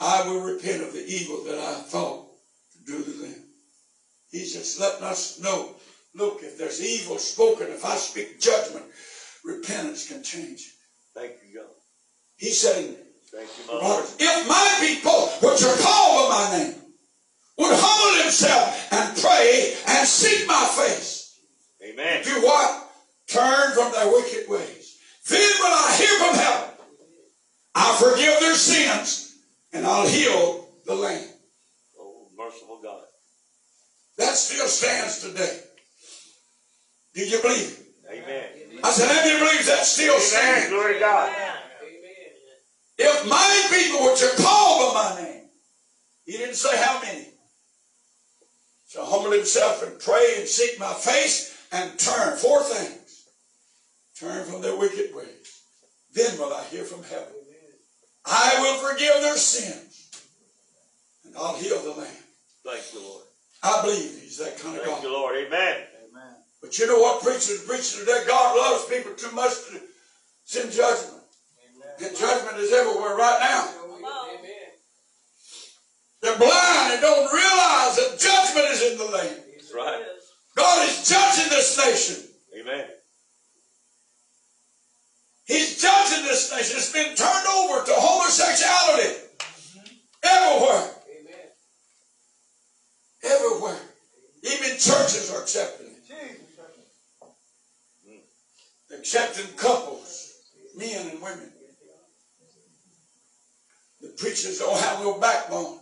I will repent of the evil that I thought to do to them. He's just letting us know, look, if there's evil spoken, if I speak judgment, repentance can change it. Thank you, God. He's saying, Thank you, my Lord. If my people, which are called by my name, would humble himself and pray and seek my face, Amen. do what? Turn from their wicked ways. Then will I hear from heaven. I'll forgive their sins and I'll heal the land. Oh, merciful God. That still stands today. Do you believe it? Amen. I said, how many believes that still stands? Glory to God. Amen. If my people were to call by my name, he didn't say how many, shall humble himself and pray and seek my face and turn. Four things. Turn from their wicked ways. Then will I hear from heaven. I will forgive their sins and I'll heal the land. Thank you, Lord. I believe he's that kind of Thank God. you, Lord. Amen. Amen. But you know what preachers preaching today? God loves people too much to send judgment. And judgment is everywhere right now. They're blind and don't realize that judgment is in the land. That's right. God is judging this nation. Amen. He's judging this nation. It's been turned over to homosexuality. Everywhere. Amen. Everywhere. Even churches are accepting it. Accepting couples, men and women. The preachers don't have no backbone.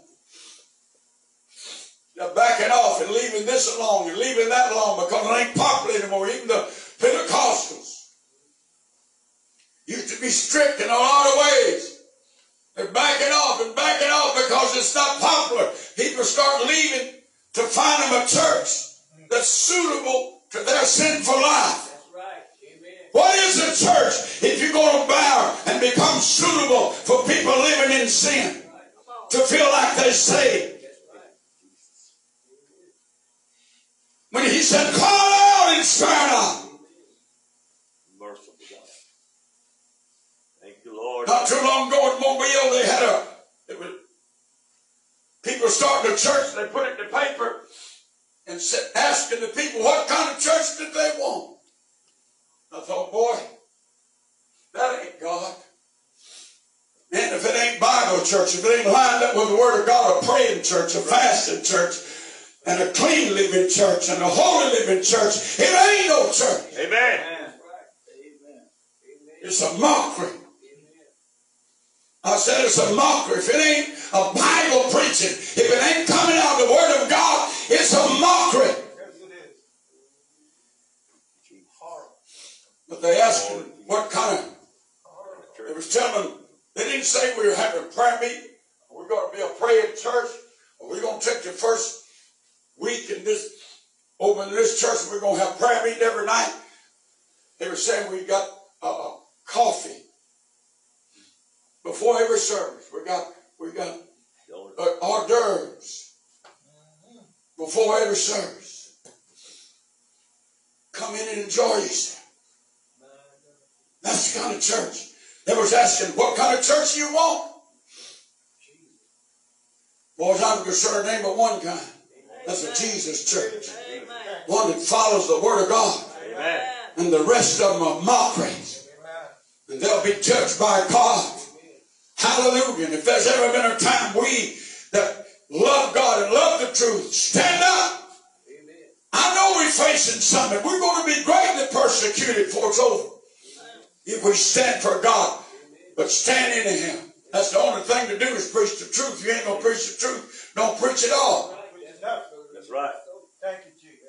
They're backing off and leaving this alone and leaving that alone because it ain't popular anymore. Even the Pentecostals used to be strict in a lot of ways. They're backing off and backing off because it's not popular. People start leaving to find them a church that's suitable to their sinful life. What is a church if you're going to bow and become suitable for people living in sin to feel like they're saved? When he said, call out and spare not. Merciful God. Thank you, Lord. Not too long ago in Mobile, they had a, it was, people starting a church, they put it in the paper and said, asking the people what kind of church did they want. I thought, boy, that ain't God. And if it ain't Bible church, if it ain't lined up with the Word of God, a praying church, a fasting church, and a clean living church, and a holy living church, it ain't no church. Amen. Amen. It's a mockery. I said it's a mockery. If it ain't a Bible preaching, if it ain't coming out of the Word of God, it's a mockery. Yes, it is. Horrible. But they asked him what kind of, they was telling them, they didn't say we were having a prayer meeting, we're going to be a praying church, or we're going to take the first week in this, over in this church, we're going to have prayer meeting every night. They were saying we got uh, coffee before every service. We got, we got uh, hors d'oeuvres before every service. Come in and enjoy yourself. That's the kind of church. They was asking, what kind of church you want? Boys, I'm concerned name but one kind. That's a Jesus church. One that follows the Word of God. And the rest of them are mockeries. And they'll be judged by God. Hallelujah. And if there's ever been a time we that love God and love the truth, stand up. I know we're facing something. We're going to be greatly persecuted before it's over. If we stand for God, but stand into Him. That's the only thing to do is preach the truth. If you ain't going to preach the truth, don't preach at all. Enough. That's right. Thank you, Jesus.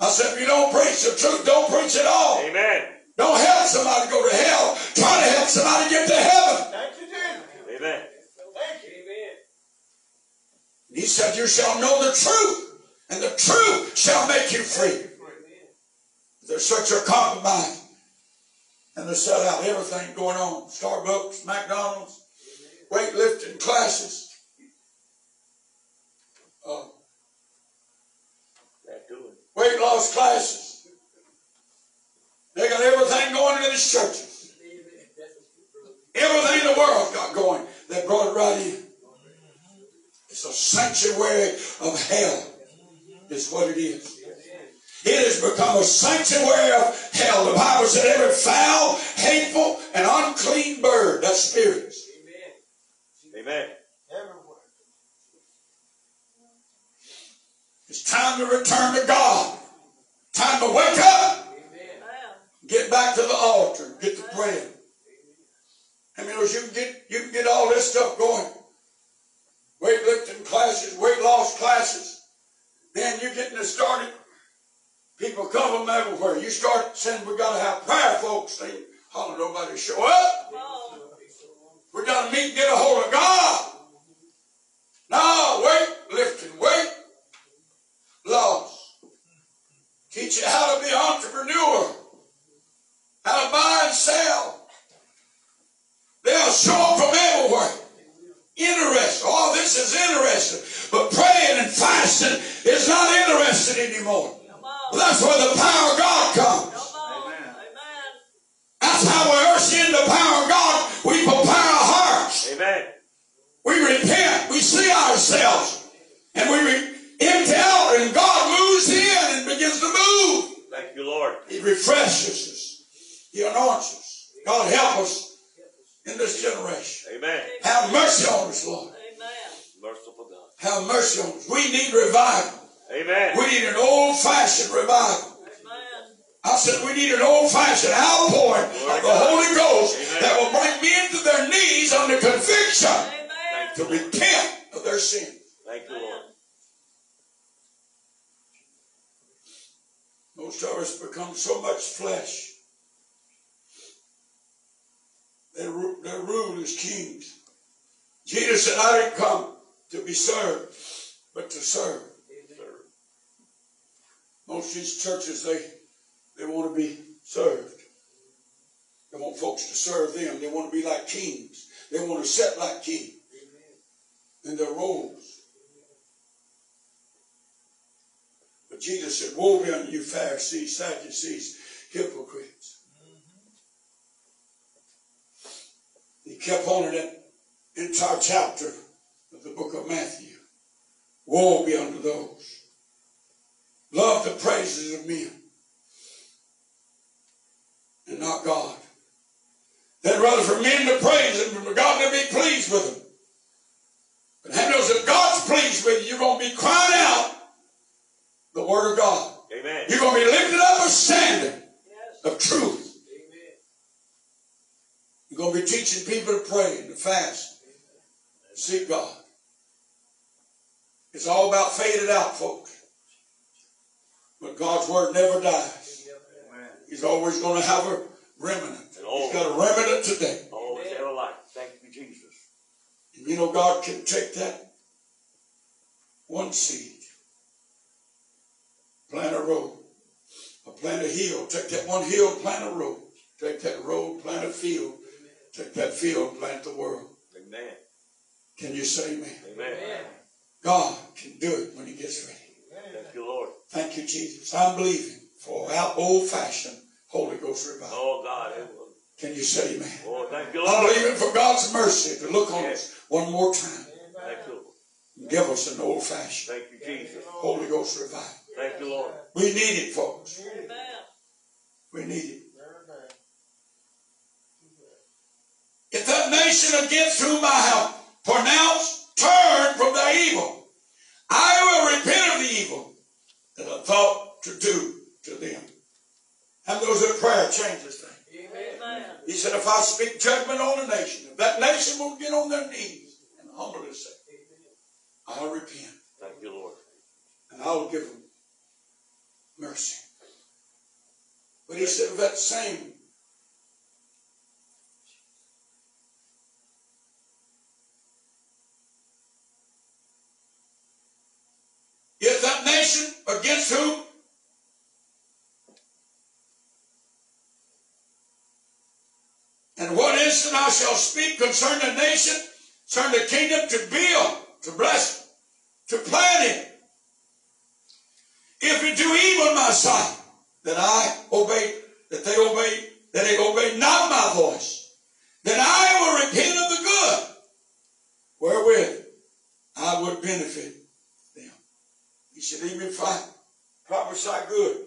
I said, if you don't preach the truth, don't preach at all. Amen. Don't help somebody go to hell. Try to help somebody get to heaven. Thank you, Jesus. Amen. Thank you. Amen. He said, You shall know the truth, and the truth shall make you free. They're such a compromise. And they sell out everything going on. Starbucks, McDonald's, weightlifting classes. Uh, That doing. Classes. They got everything going into these churches. Everything the world's got going, they brought it right in. It's a sanctuary of hell, is what it is. It has become a sanctuary of hell. The Bible said every foul, hateful, and unclean bird, that's spirits. Amen. Everywhere. It's time to return to God. Time to wake up. Amen. Get back to the altar. Get to praying. I mean, you can get you can get all this stuff going. Weightlifting classes, weight loss classes. Then you're getting it started. People come from everywhere. You start saying we gotta have prayer, folks. They holler nobody show up. We gotta meet and get a hold of God. No, weight lifting, weight loss. Teach you how to be an entrepreneur, how to buy and sell. They'll show up from everywhere. Interested. Oh, this is interesting. But praying and fasting is not interesting anymore. Come on. That's where the power of God comes. Come on. Amen. Amen. That's how we usher in the power of God. We prepare our hearts. Amen. We repent. We see ourselves. And we re- empty out. And God Thank you, Lord. He refreshes us. He anoints us. God help us in this generation. Amen. Have mercy on us, Lord. Amen. Merciful God. Have mercy on us. We need revival. Amen. We need an old-fashioned revival. Amen. I said we need an old-fashioned outpouring of the Holy Ghost that will bring men to their knees under conviction Amen. to repent of their sin. Thank you, Lord. Most of us become so much flesh. They, they rule as kings. Jesus said, I didn't come to be served, but to serve. Most of these churches, they, they want to be served. They want folks to serve them. They want to be like kings. They want to set like kings in their robes. But Jesus said, Woe be unto you, Pharisees, Sadducees, hypocrites. He kept on in that entire chapter of the book of Matthew. Woe be unto those. Love the praises of men and not God. They'd rather for men to praise them than for God to be pleased with them. But how knows if God's pleased with you, you're going to be crying out the Word of God. Amen. You're going to be lifted up a standard Yes. of truth. Amen. You're going to be teaching people to pray and to fast and seek God. It's all about faded out, folks. But God's Word never dies. Amen. He's always going to have a remnant. He's got a remnant today. Always ever life. Thank you, Jesus. And you know, God can take that one seed, plant a road, or plant a hill, take that one hill, plant a road, take that road, plant a field, take that field, plant the world. Amen. Can you say amen? Amen. God can do it when he gets ready. Thank you, Lord. Thank you, Jesus. I'm believing for our old-fashioned Holy Ghost revival. Oh, God. Can you say amen? Oh, thank you, Lord. I'm believing for God's mercy to look on us one more time Thank you. Give us an old-fashioned Thank you, Jesus. Holy Ghost revival. Thank you, Lord. We need it, folks. We need it. If that nation against whom I have pronounced turn from their evil, I will repent of the evil that I thought to do to them. And those that prayer changes things. Amen. He said, if I speak judgment on a nation, if that nation will get on their knees and humble themselves, I'll repent Thank you, Lord. and I'll give them mercy. But he said, that same Yet that nation against whom And what instant I shall speak concerning the nation, concerning the kingdom to build, to bless, to plant it. If it do evil in my sight, that I obey, that they obey, that they obey not my voice, then I will repent of the good, wherewith I would benefit them. He said, even if I prophesy good,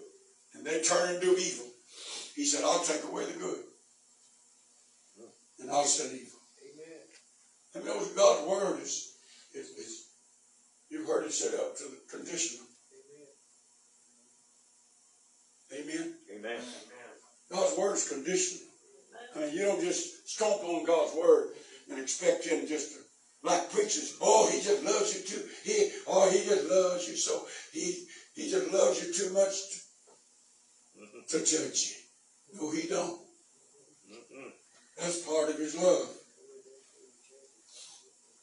and they turn and do evil, he said, I'll take away the good and I'll send evil. Amen. I mean, God's word is, is, is, you've heard it said up to the conditional. Amen. Amen. God's word is conditional. I mean, you don't just stomp on God's word and expect Him just to, like preachers, oh, He just loves you too. He, oh, He just loves you so. He, He just loves you too much to, to judge you. No, He don't. That's part of His love.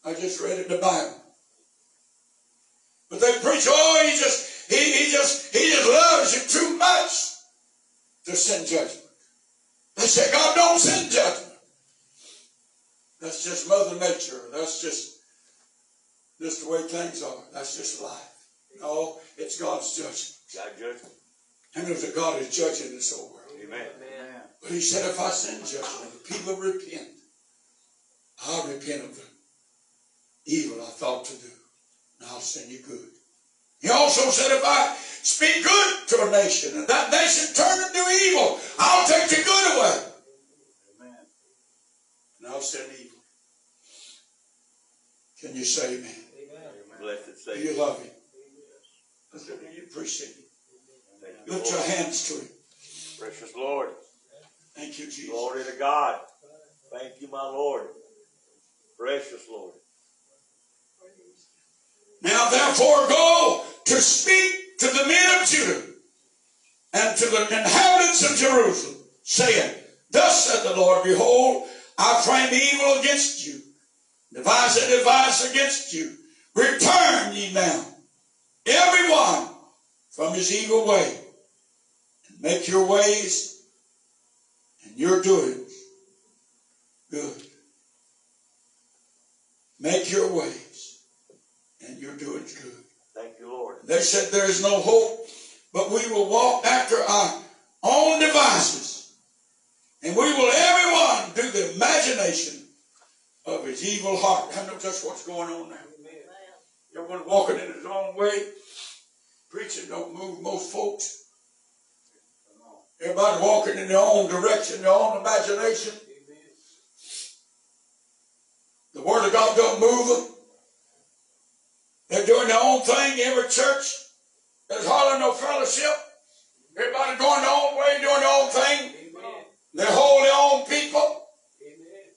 I just read it in the Bible. But they preach, oh, he just, he, he just, he just loves you too much to send judgment. They say God don't send judgment. That's just Mother Nature. That's just, just the way things are. That's just life. No, it's God's judgment. God judgment. And there's a God is judging this whole world. Amen. Amen. But he said, if I send judgment, if people repent, I'll repent of the evil I thought to do. And I'll send you good. He also said, if I speak good to a nation, and that nation turn and do evil, I'll take the good away. Amen. And I'll send evil. Can you say amen? Amen. Blessed Do Savior. you love him? Listen, Do you appreciate him? You, Lift your hands to him. Precious Lord. Thank you, Jesus. Glory to God. Thank you, my Lord. Precious Lord. Now therefore go to speak to the men of Judah and to the inhabitants of Jerusalem, saying, Thus said the Lord, Behold, I frame evil against you, devise a device against you. Return ye now, every one from his evil way, and make your ways and your doings good. Make your ways and you're doing good. Thank you, Lord. They said there is no hope but we will walk after our own devices. And we will everyone do the imagination of his evil heart. I know that's what's going on now. Everyone walking in his own way. Preaching don't move most folks. Everybody walking in their own direction, their own imagination. The Word of God don't move them. They're doing their own thing. Every church, there's hardly no fellowship. Everybody going their own way, doing their own thing. They hold their own people.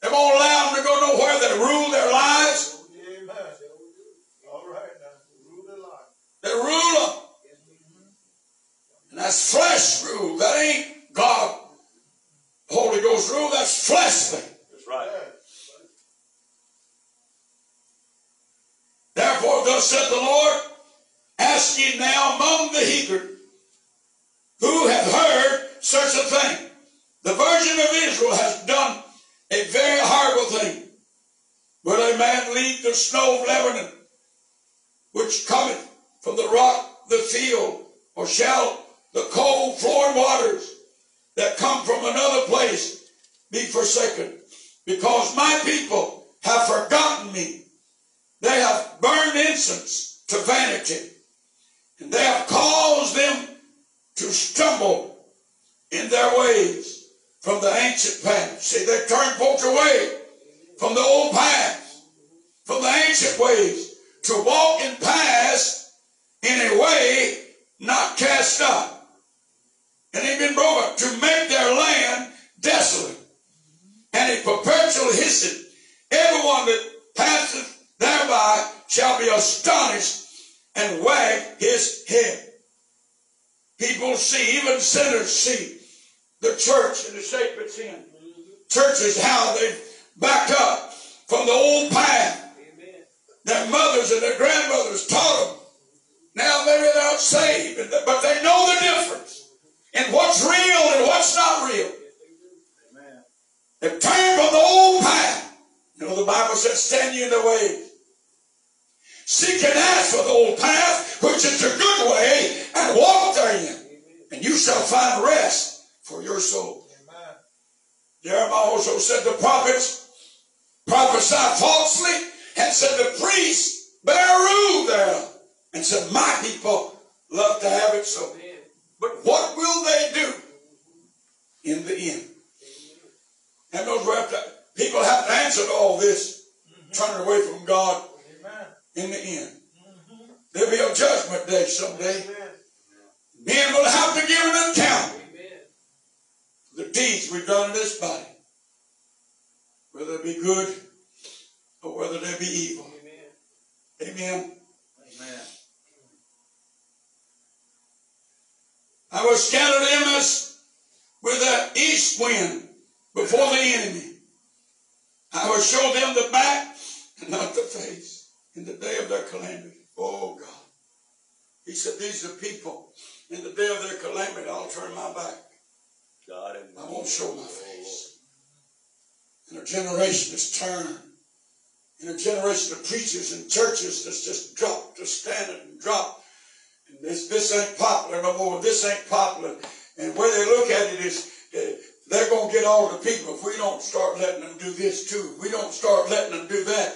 They won't allow them to go nowhere. They rule their lives. Amen. All right now. Rule the life. They rule them. And that's flesh rule. That ain't God. Holy Ghost rule. That's flesh That's right. Therefore, thus said the Lord, ask ye now among the heathen who have heard such a thing. The virgin of Israel has done a very horrible thing. Will a man leave the snow of Lebanon, which cometh from the rock, the field, or shall the cold flowing waters that come from another place be forsaken? Because my people have forgotten me. They have burned incense to vanity, and they have caused them to stumble in their ways from the ancient paths. See, they turned folks away from the old paths, from the ancient ways, to walk in paths in a way not cast up. And they've been broken to make their land desolate and a perpetual hissing. Everyone that passeth thereby shall be astonished and wag his head. People see, even sinners see the church in the shape it's in. Churches, how they've backed up from the old path. Their mothers and their grandmothers taught them. Now maybe they're not saved, but they know the difference in what's real and what's not real. They've turned from the old path. You know, the Bible says, stand you in the way. Seek and ask for the old path, which is the good way, and walk therein. And you shall find rest for your soul. Amen. Jeremiah also said the prophets prophesied falsely and said the priests bear rule there. And said, my people love to have it so. But what will they do in the end? And those people have to answer to all this, turning away from God Amen. In the end. There'll be a judgment day someday. Amen. Men will have to give an account the deeds we've done in this body. Whether it be good or whether they be evil. Amen. Amen. I will scatter them as with the east wind before the enemy. I will show them the back and not the face in the day of their calamity. Oh God. He said, These are people. In the day of their calamity, I'll turn my back. God I won't show my oh, face. And a generation is turned. And a generation of preachers and churches that's just dropped to standing and dropped. And this, this ain't popular no more. This ain't popular. And where they look at it is they're going to get all the people if we don't start letting them do this too. If we don't start letting them do that.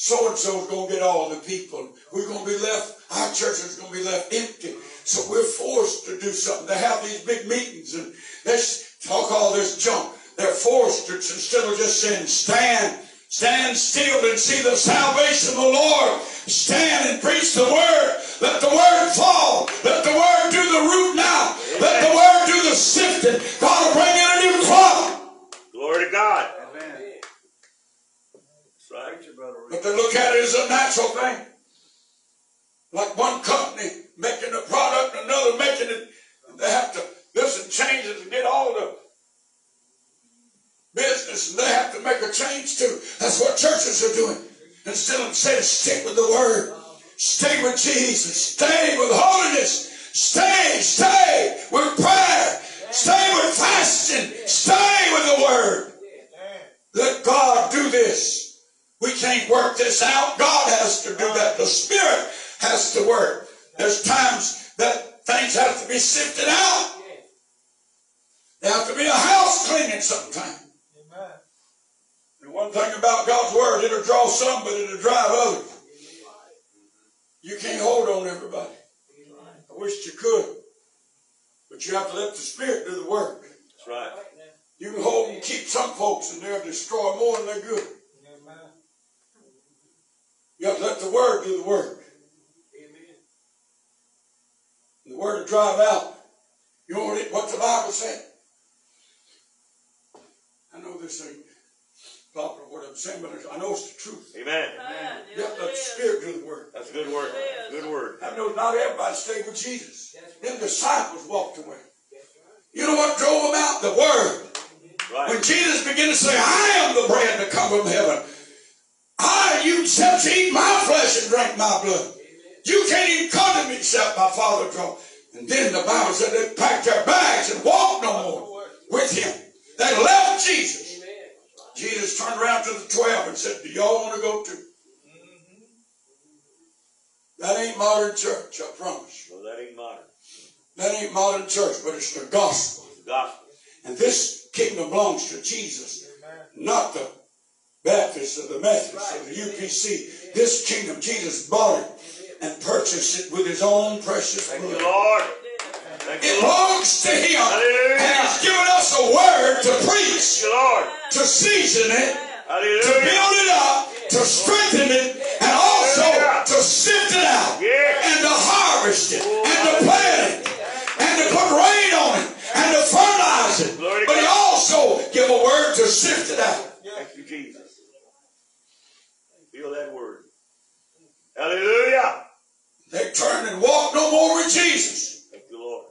So and so's going to get all the people. We're going to be left, our church is going to be left empty. So we're forced to do something. They have these big meetings and they s- talk all this junk. They're forced to, instead of just saying, stand, stand still and see the salvation of the Lord. Stand and preach the word. Let the word fall. Let the word do the root now. Let the word do the sifting. God will bring in a new crop. Glory to God. Right. But they look at it as a natural thing. Like one company making a product, and another making it. And they have to listen, change it and get all the business, and they have to make a change too. That's what churches are doing. Instead of saying, stick with the word, stay with Jesus, stay with holiness, stay, stay with prayer, stay with fasting, stay with the word. Let God do this. We can't work this out. God has to do that. The Spirit has to work. There's times that things have to be sifted out. There have to be a house cleaning sometime. Amen. And one thing about God's word, it'll draw some, but it'll drive others. You can't hold on everybody. I wish you could. But you have to let the Spirit do the work. That's right. You can hold and keep some folks and they'll destroy more than they're good. Amen. You have to let the Word do the work. And the Word will drive out. You know what, it, what the Bible said? I know this ain't popular what I'm saying, but I know it's the truth. Amen. Amen. You have to let the is. Spirit do the work. That's a good word. Good word. I know not everybody stayed with Jesus. Them disciples walked away. You know what drove them out? The Word. Right. When Jesus began to say, I am the bread that come from heaven. I, you shall eat my flesh and drink my blood. You can't even come to me except my Father draw. And then the Bible said they packed their bags and walked no more with him. They left Jesus. Jesus turned around to the twelve and said, Do y'all want to go too? That ain't modern church, I promise. Well, that ain't modern. That ain't modern church, but it's the gospel. It's the gospel. And this kingdom belongs to Jesus, Amen. not the Baptists of the Methodists of the UPC. This kingdom, Jesus bought it and purchased it with his own precious Thank you, blood. Lord. Thank you, It belongs to him. Hallelujah. And he's given us a word to preach, you, Lord. to season it, to build it up, to strengthen it, and also to sift it out, and to harvest it, and to plant it, and to put rain on it, and to fertilize it. Glory But he also give a word to sift it out. Thank you, Jesus. Feel that word. Hallelujah. They turned and walked no more with Jesus. Thank you, Lord.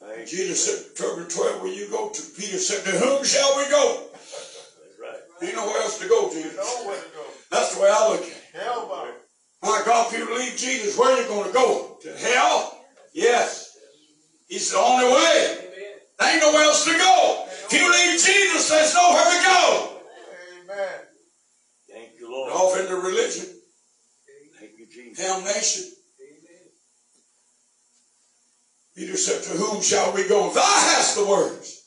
Thank you. Jesus said, Chapter 12, where you go to? Peter said, To whom shall we go? That's right. Ain't nowhere else to go to. Know where to go. That's the way I look at it. Hellbound. My God, if you leave Jesus, where are you going to go? To hell? Yes. He's the only way. There ain't nowhere else to go. If you leave Jesus, there's nowhere to go. Amen. Thank you, But Lord. Off into religion, Thank you, Jesus. damnation. Peter said, To whom shall we go? Thou hast the words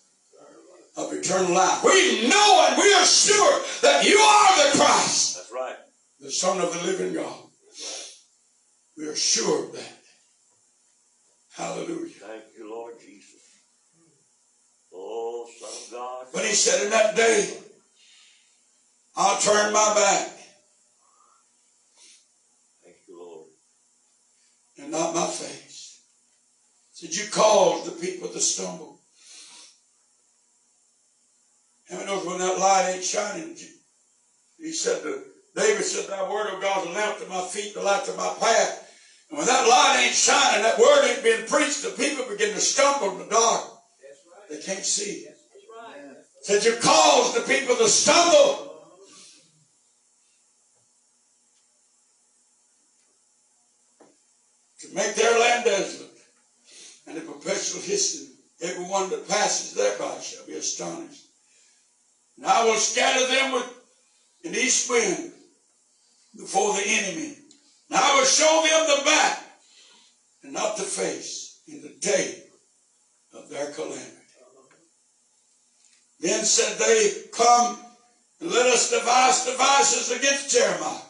of eternal life. We know and we are sure that you are the Christ, That's right. the Son of the living God. We are sure of that. Hallelujah. Thank you, Lord Jesus. Oh, Son of God. But he said, In that day, I'll turn my back Thank you, Lord. And not my face. Said, You caused the people to stumble. How many knows when that light ain't shining? He said to David said, Thy word, of God, is a lamp to my feet, the light to my path. And when that light ain't shining, that word ain't being preached, the people begin to stumble in the dark. They can't see. That's right. Said you caused the people to stumble. To make their land desolate and a perpetual history. Everyone that passes thereby shall be astonished. And I will scatter them with an east wind before the enemy. And I will show them the back and not the face in the day of their calamity. Then said they, Come and let us devise devices against Jeremiah.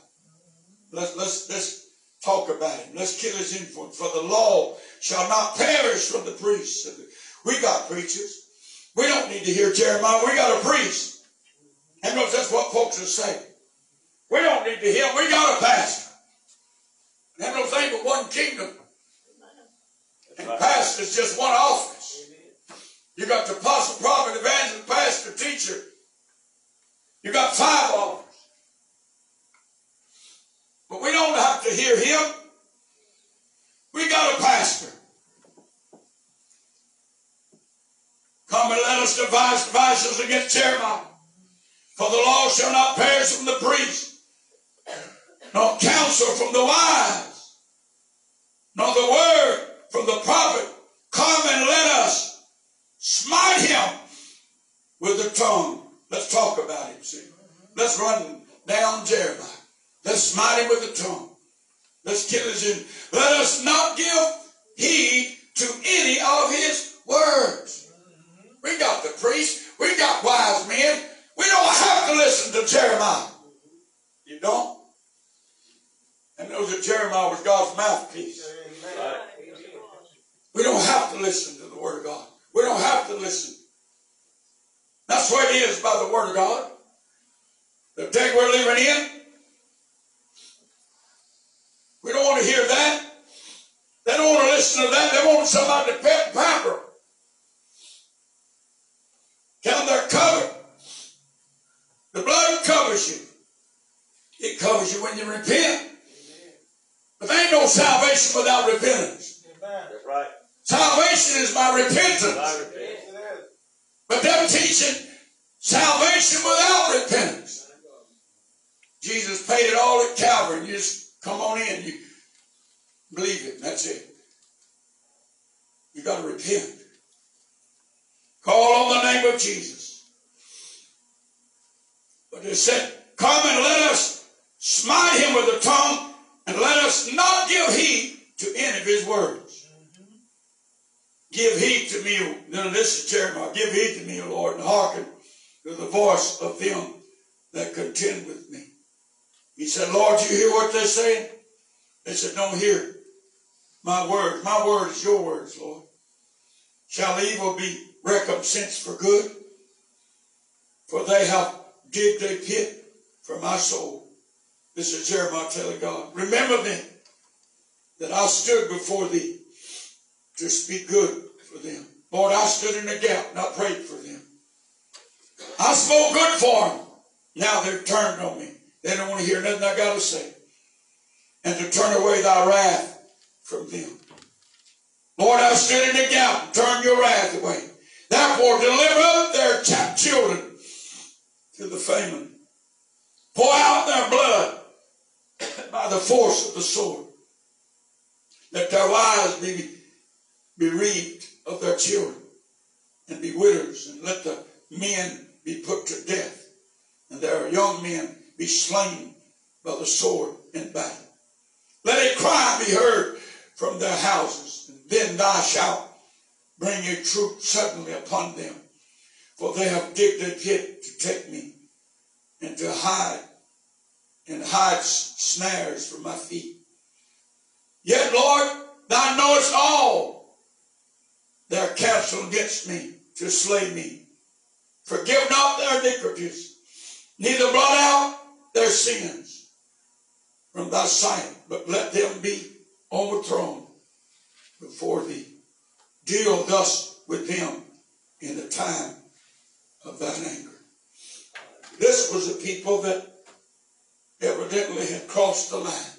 Let's, let's, let's talk about him. Let's kill his influence. For the law shall not perish from the priests. We got preachers. We don't need to hear Jeremiah. We got a priest. And knows that's what folks are saying. We don't need to hear. We got a pastor. And no thing but one kingdom. And pastor is just one office. You got the apostle, prophet, evangelist, pastor, teacher. You got five offices. But we don't have to hear him. We got a pastor. Come and let us devise devices against Jeremiah. For the law shall not perish from the priest, nor counsel from the wise, nor the word from the prophet. Come and let us smite him with the tongue. Let's talk about him, see. Let's run down Jeremiah. Let's smite him with the tongue. Let's kill his in. Let us not give heed to any of his words. We got the priests, we got wise men. We don't have to listen to Jeremiah. You don't? And knows that Jeremiah was God's mouthpiece. We don't have to listen to the Word of God. We don't have to listen. That's what it is by the Word of God. The day we're living in, we don't want to hear that. They don't want to listen to that. They want somebody to pet pamper. Tell them they're covered. The blood covers you. It covers you when you repent. But there ain't no salvation without repentance. Amen. That's right. Salvation is my repentance. I repent. Yes, it is. But they're teaching salvation without repentance. Jesus paid it all at Calvary. You just come on in. You believe it. That's it. You got to repent. Call on the name of Jesus. But it said, Come and let us smite him with the tongue, and let us not give heed to any of his words. Give heed to me. Now this is Jeremiah. Give heed to me, O Lord, and hearken to the voice of them that contend with me. He said, Lord, you hear what they're saying? They said, Don't hear my words. My word is your words, Lord. Shall evil be recompensed for good? For they have digged a pit for my soul. This is Jeremiah telling God. Remember then that I stood before thee to speak good for them. Lord, I stood in the gap and I prayed for them. I spoke good for them. Now they've turned on me. They don't want to hear nothing I got to say. And to turn away thy wrath from them. Lord, I stood in the gap turned your wrath away. Therefore, deliver up their children to the famine. Pour out their blood by the force of the sword. Let their wives be bereaved of their children and be widows, and let the men be put to death, and their young men be slain by the sword in battle. Let a cry be heard from their houses, and then thou shalt bring a troop suddenly upon them, for they have digged a pit to take me, and to hide, and hide snares for my feet. Yet, Lord, thou knowest all their counsel against me to slay me. Forgive not their iniquities, neither blot out their sins from thy sight, but let them be overthrown before thee. Deal thus with them in the time of thine anger. This was a people that evidently had crossed the line.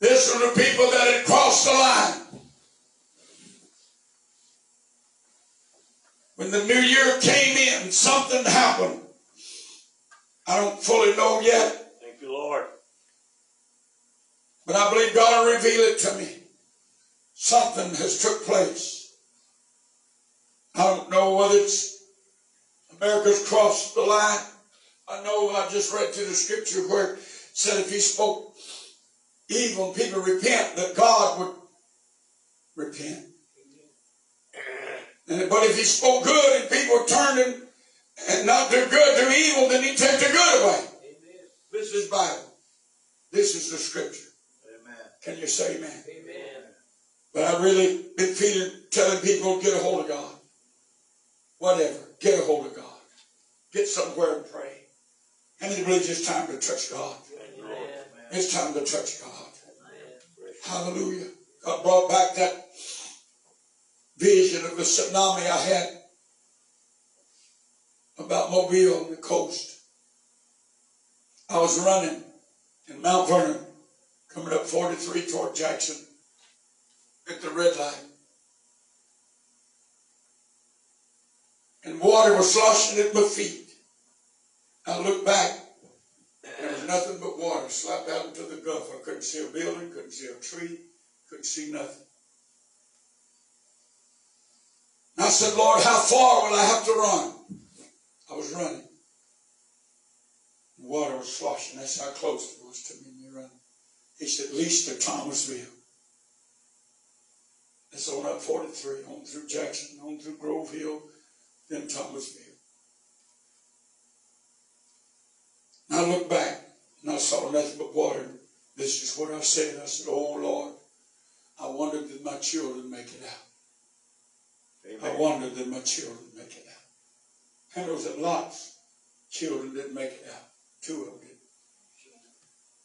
This were the people that had crossed the line. When the new year came in, something happened. I don't fully know yet, Thank you, Lord. but I believe God will reveal it to me. Something has took place. I don't know whether it's America's crossed the line. I know I just read through the scripture where it said if he spoke evil and people repent, that God would repent. And, but if he spoke good and people turned and, and not do good, do evil, then he take the good away. This is Bible. This is the scripture. Amen. Can you say amen? Amen. But I've really been feeling, telling people, get a hold of God. Whatever. Get a hold of God. Get somewhere and pray. How many believe it's time to touch God? Lord. It's time to touch God. Amen. Hallelujah. God brought back that vision of the tsunami I had about Mobile on the coast. I was running in Mount Vernon, coming up 43 toward Jackson at the red light. And water was sloshing at my feet. I looked back. There was nothing but water slapped out into the Gulf. I couldn't see a building, couldn't see a tree, couldn't see nothing. And I said, Lord, how far will I have to run? I was running. The water was sloshing. That's how close it was to me, me running. He said, at least to Thomasville. It's on up 43, on through Jackson, on through Grove Hill, then Thomasville. And I looked back and I saw nothing but water. This is what I said. I said, Oh Lord, I wonder did my children make it out. I Amen. wondered did my children make it out. And there was Lot's children didn't make it out. Two of them did.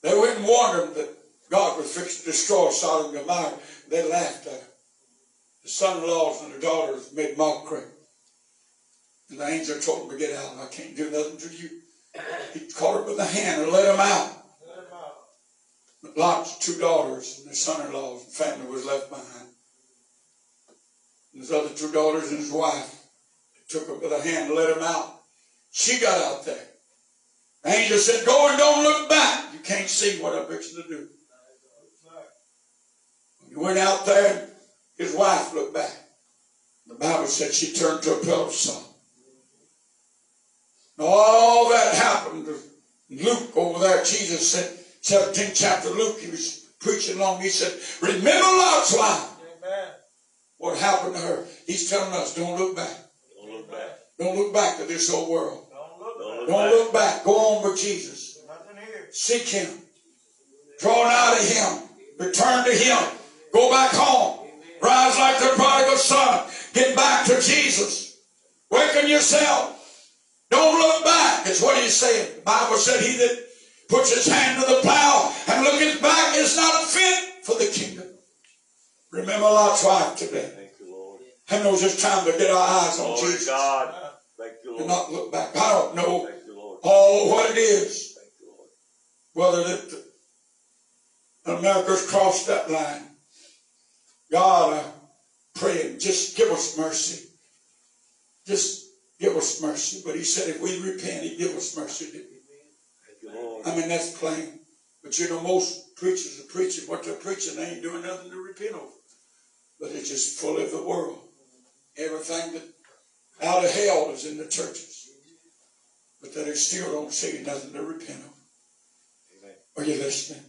They went and warned them that God was fixing to destroy Sodom and Gomorrah. They laughed at him. The son-in-laws and the daughters made mockery. And the angel told them to get out. I can't do nothing to you. He caught her by the hand and let him out. Him. But Lot's two daughters and their son-in-laws family was left behind. And his other two daughters and his wife took her by the hand and let him out. She got out there. The angel said, Go and don't look back. You can't see what I'm fixing to do. He went out there, his wife looked back. The Bible said she turned to a pillar of salt. And all that happened to Luke over there. Jesus said, 17th chapter Luke, he was preaching along. He said, Remember Lot's wife. Amen. What happened to her? He's telling us, don't look back. Don't look back. Don't look back to this old world. Don't look Don't back. look Don't look back. Go on with Jesus. Seek Him. Draw nigh to Him. Return to Him. Go back home. Rise like the prodigal son. Get back to Jesus. Waken yourself. Don't look back. Is what he's saying. The Bible said he that puts his hand to the plow and looketh back is not fit for the kingdom. Remember Lot's wife today. Thank you, Lord. And knows it's time to get our eyes on Glory to Jesus God. Not look back. I don't know all what it is whether that America's crossed that line. God, I pray, just give us mercy. Just give us mercy. But he said if we repent, he give us mercy. You, Lord. I mean, that's plain. But you know, most preachers are preaching what they're preaching. They ain't doing nothing to repent of. But it's just full of the world. Everything that out of hell is in the churches. But that they still don't see nothing to repent of. Amen. Are you listening?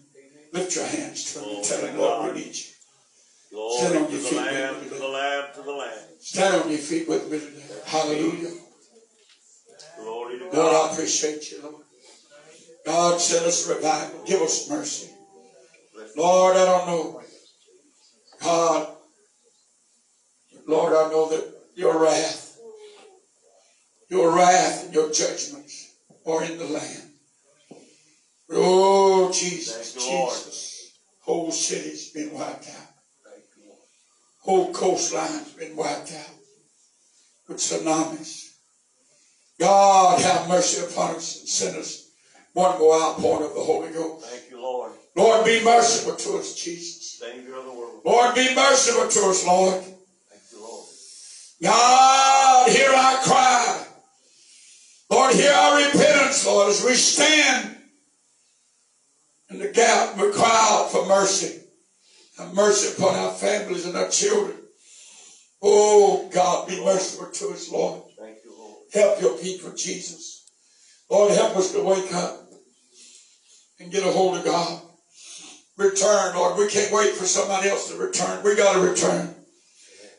Lift your hands to him and tell him, thank Lord, we need you. Glory Stand on to your the feet, Lamb, baby. to the Lamb, to the Lamb. Stand on your feet with me today. Hallelujah. Glory to Lord, God. I appreciate you, Lord. God, send us revival. Give us mercy. Lord, I don't know. God, Lord, I know that your wrath, your wrath and your judgments are in the land. Oh, Jesus, Thank you, Lord. Jesus. Whole city's been wiped out. Thank you, Lord. whole coastline's been wiped out with tsunamis. God, have mercy upon us and send us one more outpouring of the Holy Ghost. Thank you, Lord. Lord, be merciful to us, Jesus. Savior of the world. Lord, be merciful to us, Lord. Thank you, Lord. God, hear our cry. Lord, hear our repentance, Lord, as we stand in the gap we cry out for mercy. Have mercy upon our families and our children. Oh, God, be merciful to us, Lord. Thank you, Lord. Help your people, Jesus. Lord, help us to wake up and get a hold of God. Return, Lord. We can't wait for somebody else to return. We got to return.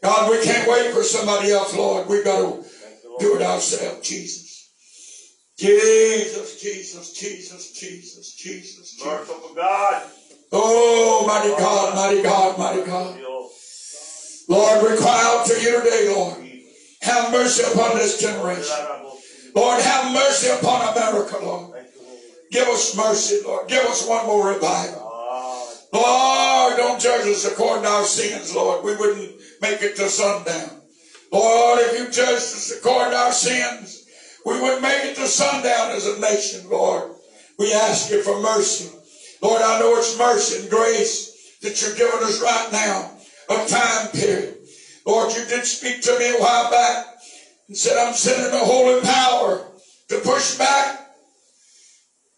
God, we can't wait for somebody else, Lord. We got to Thank you, Lord. do it ourselves, Jesus. Jesus, Jesus, Jesus, Jesus, Jesus, Jesus. Merciful God. Oh, mighty God, mighty God, mighty God. Lord. We cry out to you today, Lord. Have mercy upon this generation. Lord, have mercy upon America, Lord. Thank you, Lord. Give us mercy, Lord. Give us one more revival. Lord, don't judge us according to our sins, Lord. We wouldn't make it to sundown. Lord, if you judged us according to our sins, we wouldn't make it to sundown as a nation, Lord. We ask you for mercy. Lord, I know it's mercy and grace that you're giving us right now, a time period. Lord, you did speak to me a while back and said, I'm sending the holy power to push back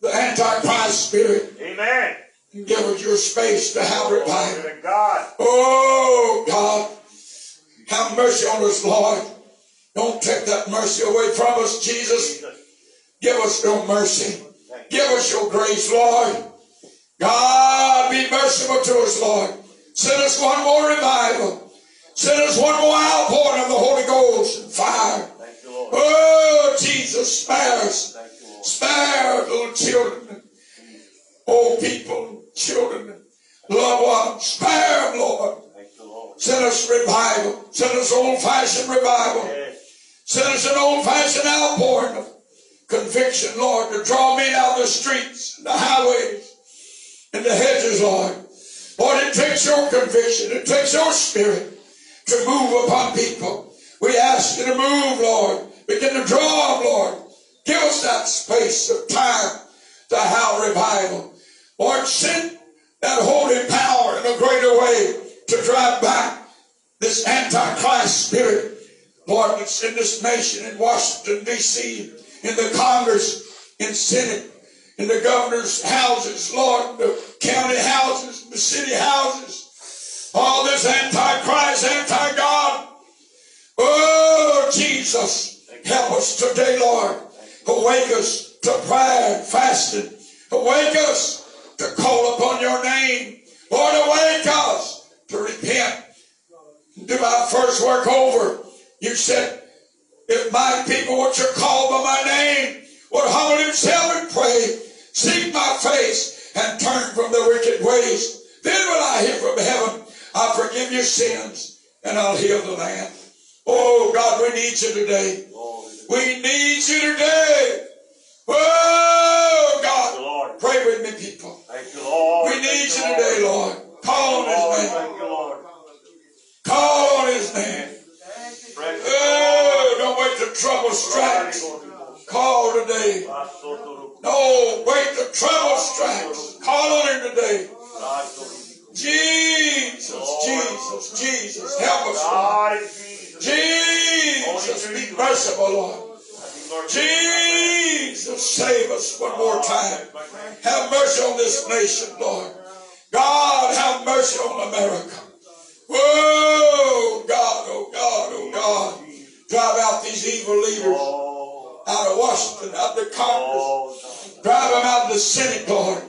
the Antichrist spirit Amen. and give us your space to have Glory revival. God. Oh, God, have mercy on us, Lord. Don't take that mercy away from us, Jesus. Give us your mercy. Give us your grace, Lord. God, be merciful to us, Lord. Send us one more revival. Send us one more outpouring of the Holy Ghost and fire. Oh, Jesus, spare us. Spare little children, old people, children, loved ones. Spare them, Lord. Lord. Send us revival. Send us old-fashioned revival. Yes. Send us an old-fashioned outpouring of conviction, Lord, to draw men out of the streets, and the highways, and the hedges, Lord. Lord, it takes your conviction. It takes your spirit to move upon people. We ask you to move, Lord. Begin to draw Lord. Give us that space of time to have revival. Lord, send that holy power in a greater way to drive back this antichrist spirit, Lord, in this nation, in Washington, D.C., in the Congress, in Senate, in the governor's houses, Lord, the county houses, the city houses, all this antichrist, anti-God. Oh, Jesus, help us today, Lord. Awake us to prayer and fasting. Awake us to call upon your name. Lord, awake us to repent. Do our first work over. You said, if my people which are called by my name would humble themselves and pray, seek my face, and turn from their wicked ways, then will I hear from heaven, I'll forgive your sins, and I'll heal the land. Oh God, we need you today. We need you today. Oh God, Lord. pray with me, people. Thank you, Lord. We need Thank you today, Lord. Call on his name. Lord. Call on his name. Oh, trouble strikes. Call today. No, wait the trouble strikes. Call on him today. Jesus, Jesus, Jesus, help us, Lord. Jesus. Be merciful, Lord. Jesus, save us one more time. Have mercy on this nation, Lord. God, have mercy on America. Whoa, God, oh God, oh God. Drive out these evil leaders out of Washington, out of Congress. Drive them out of the Senate, Lord.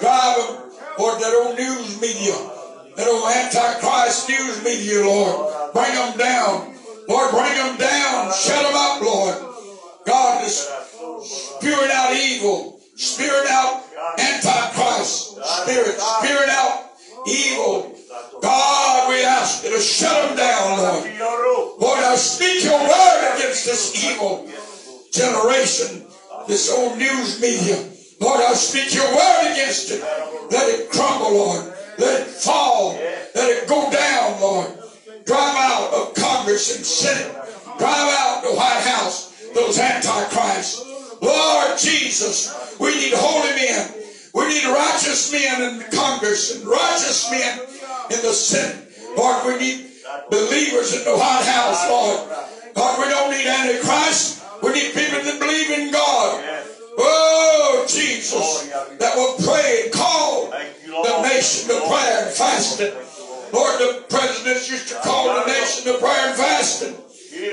Drive them, Lord, that old news media, that old antichrist news media, Lord. Bring them down. Lord, bring them down. Shut them up, Lord. God is spewing out evil, spirit out antichrist spirit, spirit out evil. God, we ask you to shut them down, Lord. Lord, I speak your word against this evil generation, this old news media. Lord, I speak your word against it. Let it crumble, Lord. Let it fall. Let it go down, Lord. Drive out of Congress and Senate. Drive out the White House, those antichrists. Lord Jesus, we need holy men. We need righteous men in Congress and righteous men in the Senate. Lord, we need believers in the White House, Lord. God, we don't need Antichrist. We need people that believe in God. Oh, Jesus, that will pray and call the nation to prayer and fasting. Lord, the presidents used to call the nation to prayer and fasting.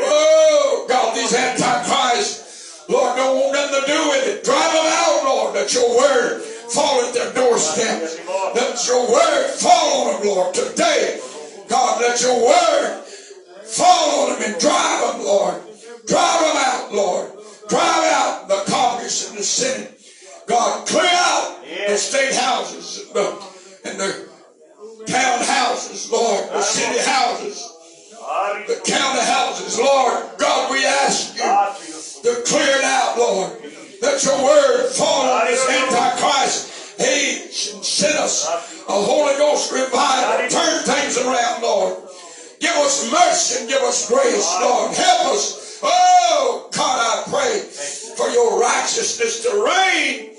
Oh, God, these antichrists, Lord, don't want nothing to do with it. Drive them out, Lord, that your word fall at their doorsteps. Let your word fall on them, Lord, today. God, let your word fall on them and drive them, Lord. Drive them out, Lord. Drive out the Congress and the Senate. God, clear out the state houses and the, and the town houses, Lord, the city houses, the county houses, Lord. God, we ask you to clear it out, Lord. Let your word fall on this antichrist age and send us a Holy Ghost revival. Turn things around, Lord. Give us mercy and give us grace, Lord. Help us. Oh, God, I pray for your righteousness to reign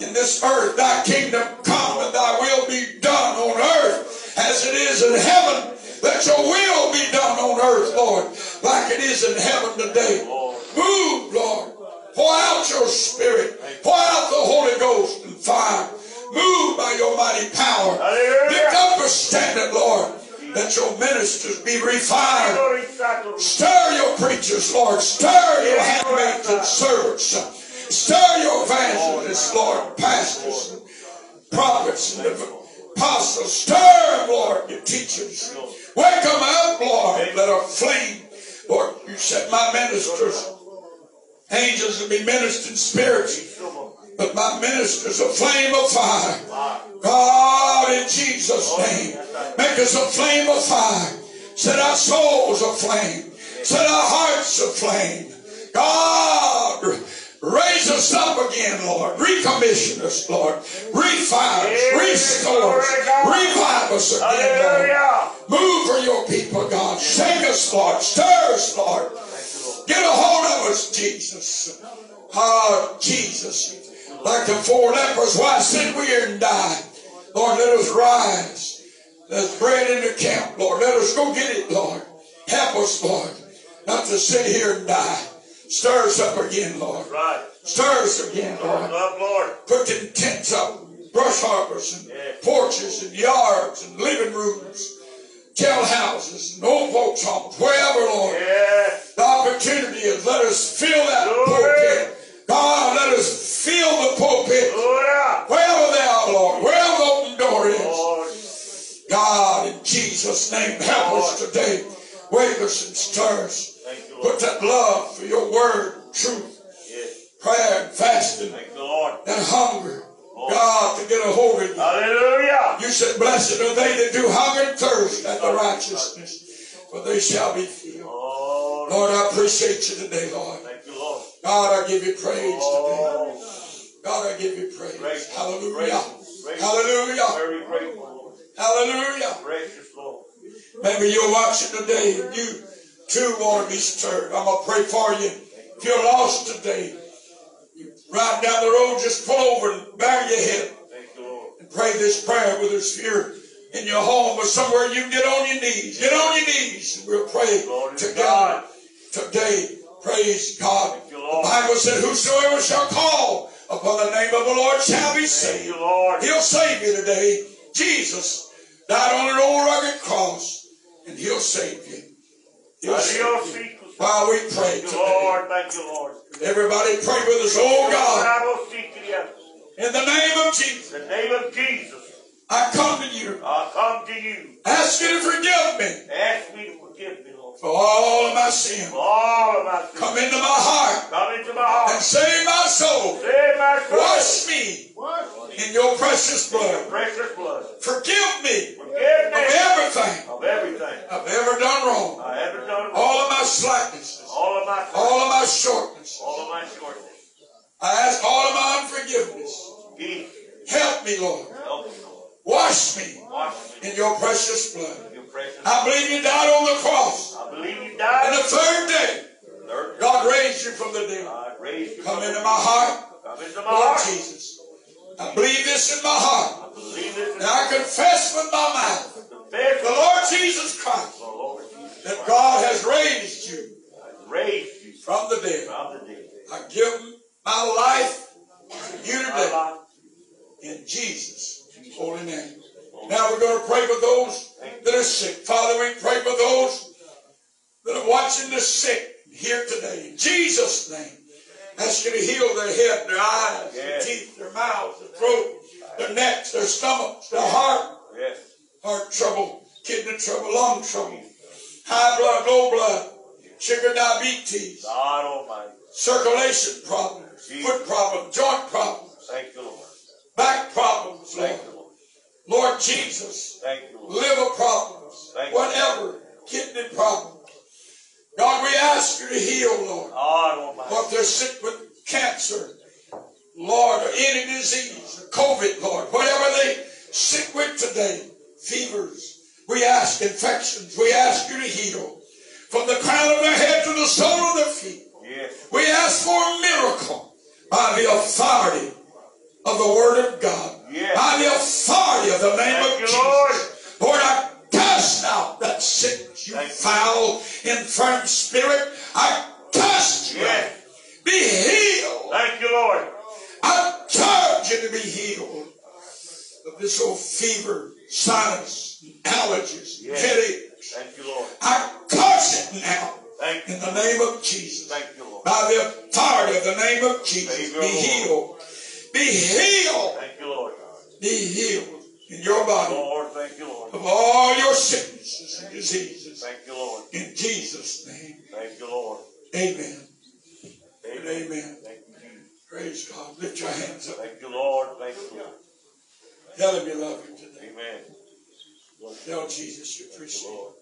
in this earth. Thy kingdom come and thy will be done on earth as it is in heaven. Let your will be done on earth, Lord, like it is in heaven today. Move, Lord. Pour out your spirit. Pour out the Holy Ghost and fire. Move by your mighty power. Lift up a standard, Lord. Let your ministers be refined. Stir your preachers, Lord. Stir your handmaids and servants. Stir your evangelists, Lord, pastors and prophets and apostles. Stir them, Lord, your teachers. Wake them up, Lord. Let a flame. Lord, you said my ministers, angels will be ministering spirits, but my ministers a flame of fire. God, in Jesus' name, make us a flame of fire. Set our souls aflame. Set our hearts aflame. God, raise us up again, Lord. Recommission us, Lord. Refine us, restore us, revive us again, Lord. Move for your people, God. Shake us, Lord. Stir us, Lord. Get a hold of us, Jesus. Ah, Jesus. Like the four lepers, why sit we here and die? Lord, let us rise. There's bread in the camp, Lord. Let us go get it, Lord. Help us, Lord, not to sit here and die. Stir us up again, Lord. Right. Stir us again, Lord, Lord. love, Lord. Putting tents up, brush harbors, and Yeah. porches, and yards, and living rooms, jailhouses, and old folks' homes, wherever, Lord. Yes. The opportunity is let us fill that Glory. pulpit. God, let us fill the pulpit. Hallelujah. Wherever they are, Lord, wherever the open door is. Lord. God, in Jesus' name, help us today. Wake us and stir us. You, Lord. Put that love for your word, truth, Yes. prayer, and fasting, Lord. and hunger. God, to get a hold of you. Hallelujah. You said, Blessed are they that do hunger and thirst after righteousness, for they shall be filled. Oh, Lord, I appreciate you today, Lord. thank you, Lord. God, I give you praise oh. today. Oh, God, I give you praise. Hallelujah. Hallelujah. Very grateful, Lord. Hallelujah. Lord. Maybe you're watching today and you too want to be stirred. I'm going to pray for you. If you're lost today, ride down the road, just pull over and bow your head Thank you, Lord. and pray this prayer with us here in your home or somewhere you can get on your knees. Get on your knees and we'll pray to together God. today. Praise God. You, The Bible said, Whosoever shall call upon the name of the Lord shall be saved. you, He'll save you today. Jesus died on an old rugged cross, and He'll save you. He'll save you. While we pray Thank you, Lord. Thank you, Lord. everybody pray with us. Oh God, in the name of Jesus, In the name of Jesus, I come to you, I come to you. ask you to forgive me Ask me to forgive me, Lord. For all of my sin. For all of my sin. Come into my heart Come into my heart. and save my soul. Save my soul. Wash me Wash in your precious Your blood. precious blood. Forgive me Forgive of everything of everything I've ever done wrong. I've ever done wrong. All of my slacknesses, All of my all of my shortness. all of my shortness. I ask all of my unforgiveness. Give Help me, Lord. help me, Lord. Wash me Wash me in your precious blood. your precious I believe you died on the cross. Believe you And the third day, Third, God raised you from the dead. God raised you Come into my heart, Come into my Lord heart. Jesus. I believe this in my heart. I believe this And I confess with my mouth the the Lord Jesus Christ the Lord Jesus that God has raised you raised you from the dead. from the dead. I give my life to you today in Jesus' holy name. Now we're going to pray for those that are sick. Father, we pray for those that are watching the sick here today. In Jesus' name. Ask you to heal their head, their eyes, their teeth, their mouths, their throat, their necks, their stomachs, their heart, Yes. heart trouble, kidney trouble, lung trouble, high blood, low blood, sugar diabetes, circulation problems, foot problems, joint problems, Thank you, Lord. back problems, Lord. Thank you, Lord. Lord Jesus, Thank you, Lord. liver problems, Thank you. whatever, kidney problems. God, we ask you to heal, Lord. Oh, or if they're sick with cancer, Lord, or any disease, or COVID, Lord, whatever they sick with today, fevers, we ask infections, we ask you to heal. From the crown of their head to the sole of their feet, Yes. we ask for a miracle by the authority of the Word of God. Yes. By the authority of the name Thank of Jesus. Lord. Lord, I cast out that sickness, you foul, infirm spirit. I cast you Yes. Be healed. Thank you, Lord. I charge you to be healed of this old fever, sinus, allergies, Yes. headaches. Thank you, Lord. I curse it now Thank you. in the name of Jesus. Thank you, Lord. By the authority of the name of Jesus, Savior be the healed. Be healed. Thank you, Lord. Be healed. In your body Lord, thank you, Lord. of all your sicknesses and diseases. Thank you, Lord. In Jesus' name, Thank you, Lord. amen. And Amen. amen. Thank you, Praise God. Lift your hands up. Thank you, Lord. Thank you, Lord. Tell him you love him today. Amen. Tell Jesus you appreciate him. Lord.